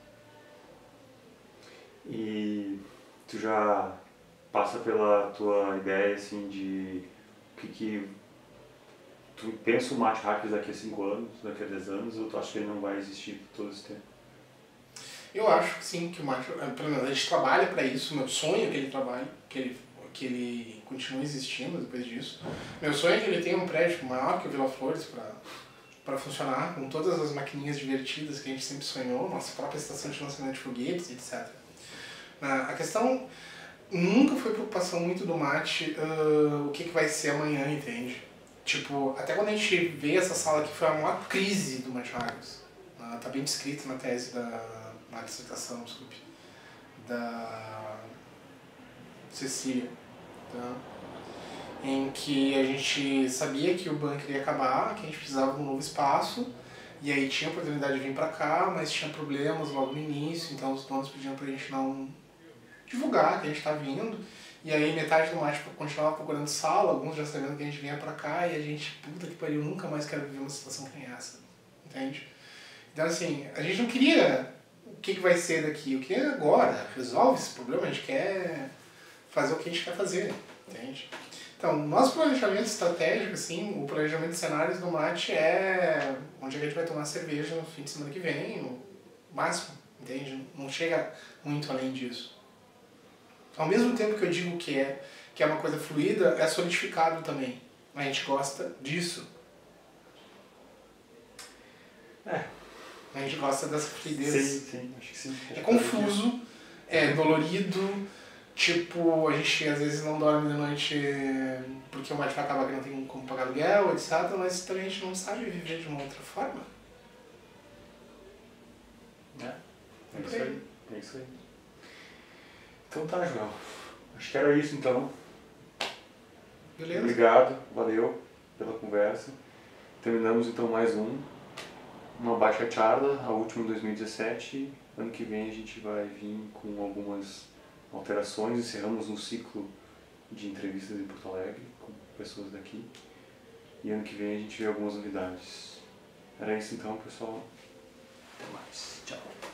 E tu já passa pela tua ideia assim de o que, que tu pensa o Mate Hackers daqui a 5 anos, daqui a 10 anos, ou tu acha que ele não vai existir por todo esse tempo? Eu acho que sim, que o Mate, pelo menos a gente trabalha para isso, meu sonho é que ele trabalhe, que ele, que ele continue existindo depois disso. Meu sonho é que ele tenha um prédio maior que o Vila Flores para funcionar, com todas as maquininhas divertidas que a gente sempre sonhou, nossa própria estação de lançamento de foguetes, etc. A questão nunca foi preocupação muito do mate uh, o que, que vai ser amanhã, entende? Tipo, até quando a gente vê essa sala aqui, foi a maior crise do Mate Vargas. Uh, tá bem descrito na tese da. na dissertação, desculpe. Da. Cecília. Tá? Em que a gente sabia que o bunker ia acabar, que a gente precisava de um novo espaço. E aí tinha a oportunidade de vir para cá, mas tinha problemas logo no início, então os donos pediam pra gente não divulgar que a gente está vindo. E aí metade do mate continuava procurando sala, alguns já sabendo que a gente vinha pra cá e a gente, puta que pariu, nunca mais quero viver uma situação que nem essa. Entende? Então assim, a gente não queria o que, que vai ser daqui, o que é agora, resolve esse problema, a gente quer fazer o que a gente quer fazer, entende? Então, nosso planejamento estratégico, assim, o planejamento de cenários do mate é onde a gente vai tomar cerveja no fim de semana que vem, o máximo, entende? Não chega muito além disso. Ao mesmo tempo que eu digo que é, que é uma coisa fluida, é solidificado também. A gente gosta disso. É. A gente gosta dessa fluidez. Sim, sim, acho que sim. é confuso, é dolorido, tipo, a gente às vezes não dorme de noite porque o médico acaba que não tem como pagar aluguel, etc. Mas também a gente não sabe viver de uma outra forma. É, é isso aí. É isso aí. Então tá, João. Acho que era isso então. Beleza. Obrigado, valeu pela conversa. Terminamos então mais um. Uma baixa charla, a última em 2017. Ano que vem a gente vai vir com algumas alterações. Encerramos um ciclo de entrevistas em Porto Alegre com pessoas daqui. E ano que vem a gente vê algumas novidades. Era isso então, pessoal. Até mais. Tchau.